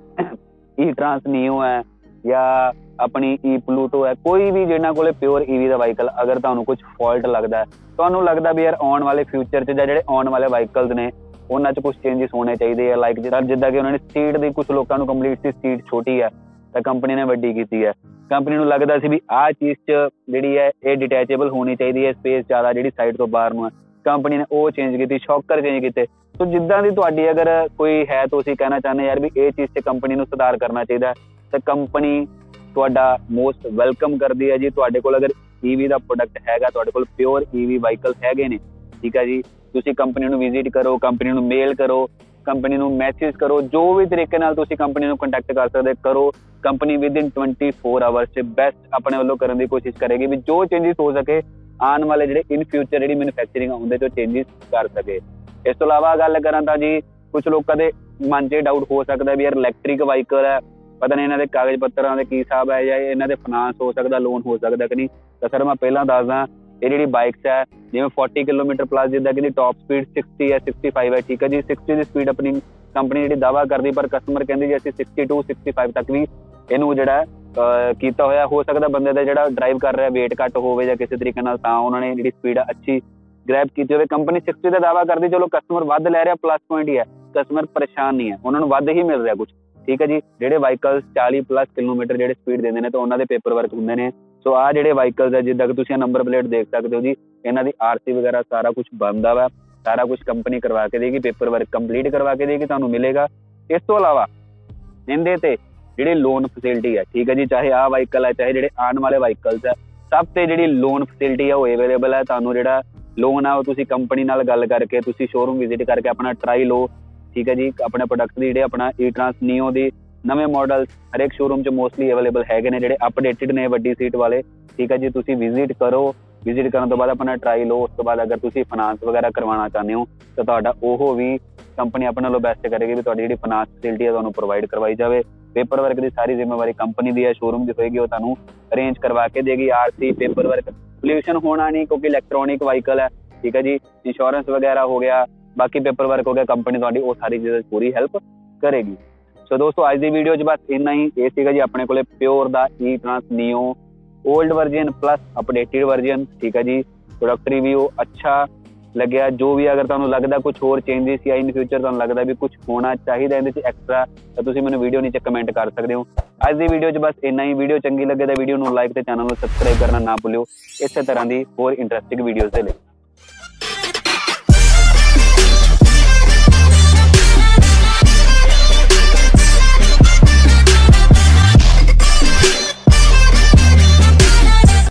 ਈ ਟਰਾਂਸ ਨੀਓ ਹੈ ਜਾਂ ਆਪਣੀ e ਈ ਪਲੂਟੋ ਹੈ ਕੋਈ ਵੀ ਜਿਹਨਾਂ ਕੋਲੇ ਪਿਓਰ ਈਵੀ ਦਾ ਵਾਹੀਕਲ ਅਗਰ ਤੁਹਾਨੂੰ ਕੁਝ ਫਾਲਟ ਲੱਗਦਾ ਤੁਹਾਨੂੰ ਲੱਗਦਾ ਵੀ ਯਾਰ ਆਉਣ ਵਾਲੇ ਫਿਊਚਰ 'ਚ ਜਾਂ ਜਿਹੜੇ ਆਉਣ ਵਾਲੇ ਵਾਹੀਕਲਸ ਨੇ ਉਹਨਾਂ 'ਚ ਕੁਝ ਚੇਂਜਸ ਹੋਣੇ ਚਾਹੀਦੇ ਆ ਲਾਈਕ ਜਿੱਦਾਂ ਜਿੱਦਾਂ ਕਿ ਉਹਨਾਂ ਨੇ ਸਪੀਡ ਦੀ ਕੁਝ ਲੋਕਾਂ ਨੂੰ ਕੰਪਲੀਟ ਸੀ ਸਪੀਡ ਛੋਟੀ ਹੈ ਤਾਂ ਕੰਪਨੀ ਨੇ ਵੱਡੀ ਕੀਤੀ ਹੈ। ਕੰਪਨੀ ਨੂੰ ਲੱਗਦਾ ਸੀ ਵੀ ਆਹ ਚੀਜ਼ 'ਚ ਜਿਹੜੀ ਹੈ ਇਹ ਡਿਟੈਚੇਬਲ ਹੋਣੀ ਚਾਹੀਦੀ ਹੈ ਸਪੇਸ ਜ਼ਿਆਦਾ ਜਿਹੜੀ ਸਾਈਡ ਤੋਂ ਬਾਹਰ ਨੂੰ ਹੈ। ਕੰਪਨੀ ਨੇ ਉਹ ਚੇਂਜ ਕੀਤੀ ਸ਼ੌਕਰ ਚੇਂਜ ਕੀਤੇ। ਸੋ ਜਿੱਦਾਂ ਦੀ ਤੁਹਾਡੀ ਅਗਰ ਕੋਈ ਹੈ ਤਾਂ ਅਸੀਂ ਕਹਿਣਾ ਚਾਹੁੰਦੇ ਯਾਰ ਵੀ ਇਹ ਚੀਜ਼ 'ਚ ਕੰਪਨੀ ਨੂੰ ਸੁਧਾਰ ਕਰਨਾ ਚਾਹੀਦਾ ਹੈ, ਤਾਂ ਕੰਪਨੀ ਤੁਹਾਡਾ ਮੋਸਟ ਵੈਲਕਮ ਕਰਦੀ ਹੈ ਜੀ। ਤੁਹਾਡੇ ਕੋਲ ਅਗਰ ਈਵੀ ਦਾ ਪ੍ਰੋਡਕਟ ਹੈਗਾ, ਤੁਹਾਡੇ ਕੋਲ ਪਿਓਰ ਈਵੀ ਵਾਹੀਕਲ ਹੈਗੇ ਨੇ, ਠੀਕ ਹੈ ਜੀ। ਤੁਸੀਂ ਕੰਪਨੀ ਨੂੰ ਵਿਜ਼ਿਟ ਕਰੋ ਕੰਪਨੀ ਨੂੰ ਮੇਲ ਕਰੋ ਕੰਪਨੀ ਨੂੰ ਮੈਸੇਜ ਕਰੋ, ਜੋ ਵੀ ਤਰੀਕੇ ਨਾਲ ਤੁਸੀਂ ਕੰਪਨੀ ਨੂੰ ਕੰਟੈਕਟ ਕਰ ਸਕਦੇ ਕਰੋ ਕੰਪਨੀ ਵਿਦਿਨ 24 ਆਵਰਸ ਚ ਬੈਸਟ ਆਪਣੇ ਵੱਲੋਂ ਕਰਨ ਦੀ ਕੋਸ਼ਿਸ਼ ਕਰੇਗੀ ਵੀ ਜੋ ਚੇਂਜਸ ਹੋ ਸਕੇ, ਆਉਣ ਵਾਲੇ ਜਿਹੜੇ ਇਨ ਫਿਊਚਰ ਜਿਹੜੀ ਮੈਨੂਫੈਕਚਰਿੰਗ ਆਉਂਦੇ ਤੋਂ ਚੇਂਜਸ ਕਰ ਸਕੇ। ਇਸ ਤੋਂ ਇਲਾਵਾ ਗੱਲ ਕਰਾਂ ਤਾਂ ਜੀ ਕੁਝ ਲੋਕਾਂ ਦੇ ਮਨ 'ਚ ਡਾਊਟ ਹੋ ਸਕਦਾ ਵੀ ਯਾਰ ਇਲੈਕਟ੍ਰਿਕ ਵਾਹੀਕਲ ਹੈ ਪਤਾ ਨਹੀਂ ਇਹਨਾਂ ਦੇ ਕਾਗਜ਼ ਪੱਤਰਾਂ ਦੇ ਕੀ ਹਿਸਾਬ ਹੈ ਜਾਂ ਇਹਨਾਂ ਦੇ ਫਾਈਨਾਂਸ ਹੋ ਸਕਦਾ ਲੋਨ ਹੋ ਸਕਦਾ ਕਿ ਨਹੀਂ। ਤਾਂ ਸਰ ਮੈਂ ਪਹਿਲਾਂ ਦੱਸਦਾ, ਇਹ ਜਿਹੜੀ ਬਾਈਕਸ ਹੈ, ਜਿਵੇਂ 40 ਕਿਲੋਮੀਟਰ ਪਲੱਸ ਜਿੱਦਾਂ ਕਿ ਦੀ ਟਾਪ ਸਪੀਡ 60 ਹੈ 65 ਹੈ, ਠੀਕ ਹੈ ਜੀ। 60 ਦੀ ਸਪੀਡ ਆਪਣੀ ਕੰਪਨੀ ਜਿਹੜੀ ਦਾਵਾ ਕਰਦੀ, ਪਰ ਕਸਟਮਰ ਕਹਿੰਦੇ ਜੀ ਅਸੀਂ 62 65 ਤੱਕ ਵੀ ਇਹਨੂੰ ਜਿਹੜਾ ਕੀਤਾ ਹੋਇਆ, ਹੋ ਸਕਦਾ ਬੰਦੇ ਦਾ ਜਿਹੜਾ ਡਰਾਈਵ ਕਰ ਰਿਹਾ, weight ਘੱਟ ਹੋਵੇ ਜਾਂ ਕਿਸੇ ਤਰੀਕੇ ਨਾਲ, ਤਾਂ ਉਹਨਾਂ ਨੇ ਜਿਹੜੀ ਸਪੀਡ ਅੱਛੀ ਗ੍ਰੈਬ ਕੀਤੀ ਹੋਵੇ। ਕੰਪਨੀ 60 ਦਾ ਦਾਵਾ ਕਰਦੀ, ਚਲੋ ਕਸਟਮਰ ਵੱਧ ਲੈ ਰਿਹਾ ਪਲੱਸ ਪੁਆਇੰਟ ਹੀ ਹੈ। ਕਸਟਮਰ ਪਰੇਸ਼ਾਨ ਨਹੀਂ ਹੈ, ਉਹਨਾਂ ਨੂੰ ਵੱਧ ਹੀ ਮਿਲ ਰਿਹਾ ਕੁਝ ਠੀਕ ਹੈ ਜੀ? ਜਿਹੜੇ ਵਾਹੀਕਲਸ 40 ਪਲੱਸ ਕਿਲੋਮੀਟਰ ਜਿਹੜੇ ਸਪੀਡ ਦਿੰਦੇ ਨੇ ਤਾਂ ਉਹਨਾਂ ਦੇ ਪੇਪਰ ਵਰਕ ਹੁੰਦੇ ਨੇ। ਸੋ ਆ ਜਿਹੜੇ ਵਾਹੀਕਲਸ ਹੈ ਜਿੱਦਾਂ ਕਿ ਤੁਸੀਂ ਨੰਬਰ ਪਲੇਟ ਦੇਖ ਸਕਦੇ ਹੋ ਜੀ, ਇਹਨਾਂ ਦੀ ਆਰਸੀ ਵਗੈਰਾ ਸਾਰਾ ਕੁਝ ਬੰਦਾ ਵਾ। ਸਾਰਾ ਕੁਝ ਕੰਪਨੀ ਕਰਵਾ ਕੇ ਦੇਗੀ ਪੇਪਰ ਵਰਕ ਕੰਪਲੀਟ ਕਰਵਾ ਕੇ ਦੇਗੀ, ਤੁਹਾਨੂੰ ਮਿਲੇਗਾ। ਇਸ ਤੋਂ ਇਲਾਵਾ, ਇਹਦੇ ਤੇ ਜਿਹੜੀ ਲੋਨ ਫੈਸਿਲਿਟੀ ਹੈ ਠੀਕ ਹੈ ਜੀ? ਚਾਹੇ ਆ ਵਾਹੀਕਲ ਹੈ ਚਾਹੇ ਜਿਹੜੇ ਆਉਣ ਵਾਲੇ ਵਾਹੀਕਲਸ ਹੈ ਸਭ ਤੇ ਜਿਹੜੀ ਲੋਨ ਫੈਸਿਲਿਟੀ ਹੈ ਉਹ ਅਵੇਲੇਬਲ ਹੈ ਤੁਹਾਨੂੰ ਜਿਹੜਾ ਲੋਨ ਆ, ਉਹ ਤੁਸੀਂ ਕੰਪਨੀ ਨਾਲ ਗੱਲ ਕਰਕੇ, ਤੁਸੀਂ ਸ਼ੋਰੂਮ ਵਿਜ਼ਿਟ ਕਰਕੇ ਆਪਣਾ ਟਰਾਈ ਲਓ। ਠੀਕ ਹੈ ਜੀ, ਆਪਣੇ ਪ੍ਰੋਡਕਟ ਦੀ ਜਿਹੜੇ ਆਪਣਾ ਈ ਟਰਾਂਸ ਨੀਓ ਦੀ ਨਵੇਂ ਮਾਡਲਸ ਹਰੇਕ ਸ਼ੋਰੂਮ 'ਚ ਮੋਸਟਲੀ ਅਵੇਲੇਬਲ ਹੈਗੇ ਨੇ, ਜਿਹੜੇ ਅਪਡੇਟਡ ਨੇ ਵੱਡੀ ਸੀਟ ਵਾਲੇ। ਠੀਕ ਹੈ ਜੀ, ਤੁਸੀਂ ਵਿਜ਼ਿਟ ਕਰੋ। ਵਿਜ਼ਿਟ ਕਰਨ ਤੋਂ ਬਾਅਦ ਆਪਣਾ ਟਰਾਈ ਲਓ। ਉਸ ਤੋਂ ਬਾਅਦ ਅਗਰ ਤੁਸੀਂ ਫਾਈਨਾਂਸ ਵਗੈਰਾ ਕਰਵਾਉਣਾ ਚਾਹੁੰਦੇ ਹੋ, ਤਾਂ ਤੁਹਾਡਾ ਉਹ ਵੀ ਕੰਪਨੀ ਆਪਣੇ ਨਾਲੋਂ ਬੈਸਟ ਕਰੇਗੀ ਵੀ ਤੁਹਾਡੀ ਜਿਹੜੀ ਫਾਈਨਾਂਸ ਫੈਸਿਲਿਟੀ ਹੈ, ਤੁਹਾਨੂੰ ਪ੍ਰੋਵਾਈਡ ਕਰਵਾਈ ਜਾਵੇ। ਪੇਪਰ ਵਰਕ ਦੀ ਸਾਰੀ ਜ਼ਿੰਮੇਵਾਰੀ ਕੰਪਨੀ ਦੀ ਹੈ ਸ਼ੋਰੂਮ ਦੀ ਹੋਏਗੀ, ਉਹ ਤੁਹਾਨੂੰ ਅਰੇਂਜ ਕਰਵਾ ਕੇ ਦੇਗੀ। ਆਰਸੀ ਪੇਪਰ ਵਰਕ ਪੋਲਿਊਸ਼ਨ ਹੋਣਾ ਨਹੀਂ, ਕਿਉਂਕਿ ਇਲੈਕਟ੍ਰੋਨਿਕ ਵਾਹੀਕਲ ਹੈ। ਠੀਕ ਹੈ ਜੀ ਇੰਸ਼ੋਰੈਂਸ ਵਗੈਰਾ ਹੋ ਗਿਆ। ਬਾਕੀ ਪੇਪਰ ਵਰਕ ਹੋ ਗਿਆ ਕੰਪਨੀ ਤੁਹਾਡੀ ਉਹ ਸਾਰੀ ਚੀਜ਼ਾਂ 'ਚ ਪੂਰੀ ਹੈਲਪ ਕਰੇਗੀ। ਸੋ ਦੋਸਤੋ, ਅੱਜ ਦੀ ਵੀਡੀਓ 'ਚ ਬਸ ਇੰਨਾ ਹੀ। ਇਹ ਸੀਗਾ ਜੀ ਆਪਣੇ ਕੋਲੇ ਪਿਓਰ ਦਾ ਈ trans neo old version plus updated version ਠੀਕ ਹੈ ਜੀ? ਪ੍ਰੋਡਕਟ ਰਿਵਿਊ ਅੱਛਾ ਲੱਗਿਆ। ਜੋ ਵੀ ਅਗਰ ਤੁਹਾਨੂੰ ਲੱਗਦਾ ਕੁਝ ਹੋਰ ਚੇਂਜਸ ਜਾਂ ਇਨ ਫਿਊਚਰ ਤੁਹਾਨੂੰ ਲੱਗਦਾ ਵੀ ਕੁਝ ਹੋਣਾ ਚਾਹੀਦਾ ਇਹਦੇ 'ਚ ਐਕਸਟਰਾ ਤਾਂ ਤੁਸੀਂ ਮੈਨੂੰ ਵੀਡੀਓ ਨੀਚੇ ਕਮੈਂਟ ਕਰ ਸਕਦੇ ਹੋ। ਅੱਜ ਦੀ ਵੀਡੀਓ 'ਚ ਬਸ ਇੰਨਾ ਹੀ। ਵੀਡੀਓ ਚੰਗੀ ਲੱਗੇ ਤਾਂ ਵੀਡੀਓ ਨੂੰ ਲਾਈਕ ਤੇ ਚੈਨਲ ਨੂੰ ਸਬਸਕ੍ਰਾਈਬ ਕਰਨਾ ਨਾ ਭੁੱਲਿਓ। ਇਸੇ ਤਰ੍ਹਾਂ ਦੀ ਹੋਰ ਇੰਟਰਸਟਿੰਗ ਵੀਡੀਓਜ਼ ਦੇ ਲਈ।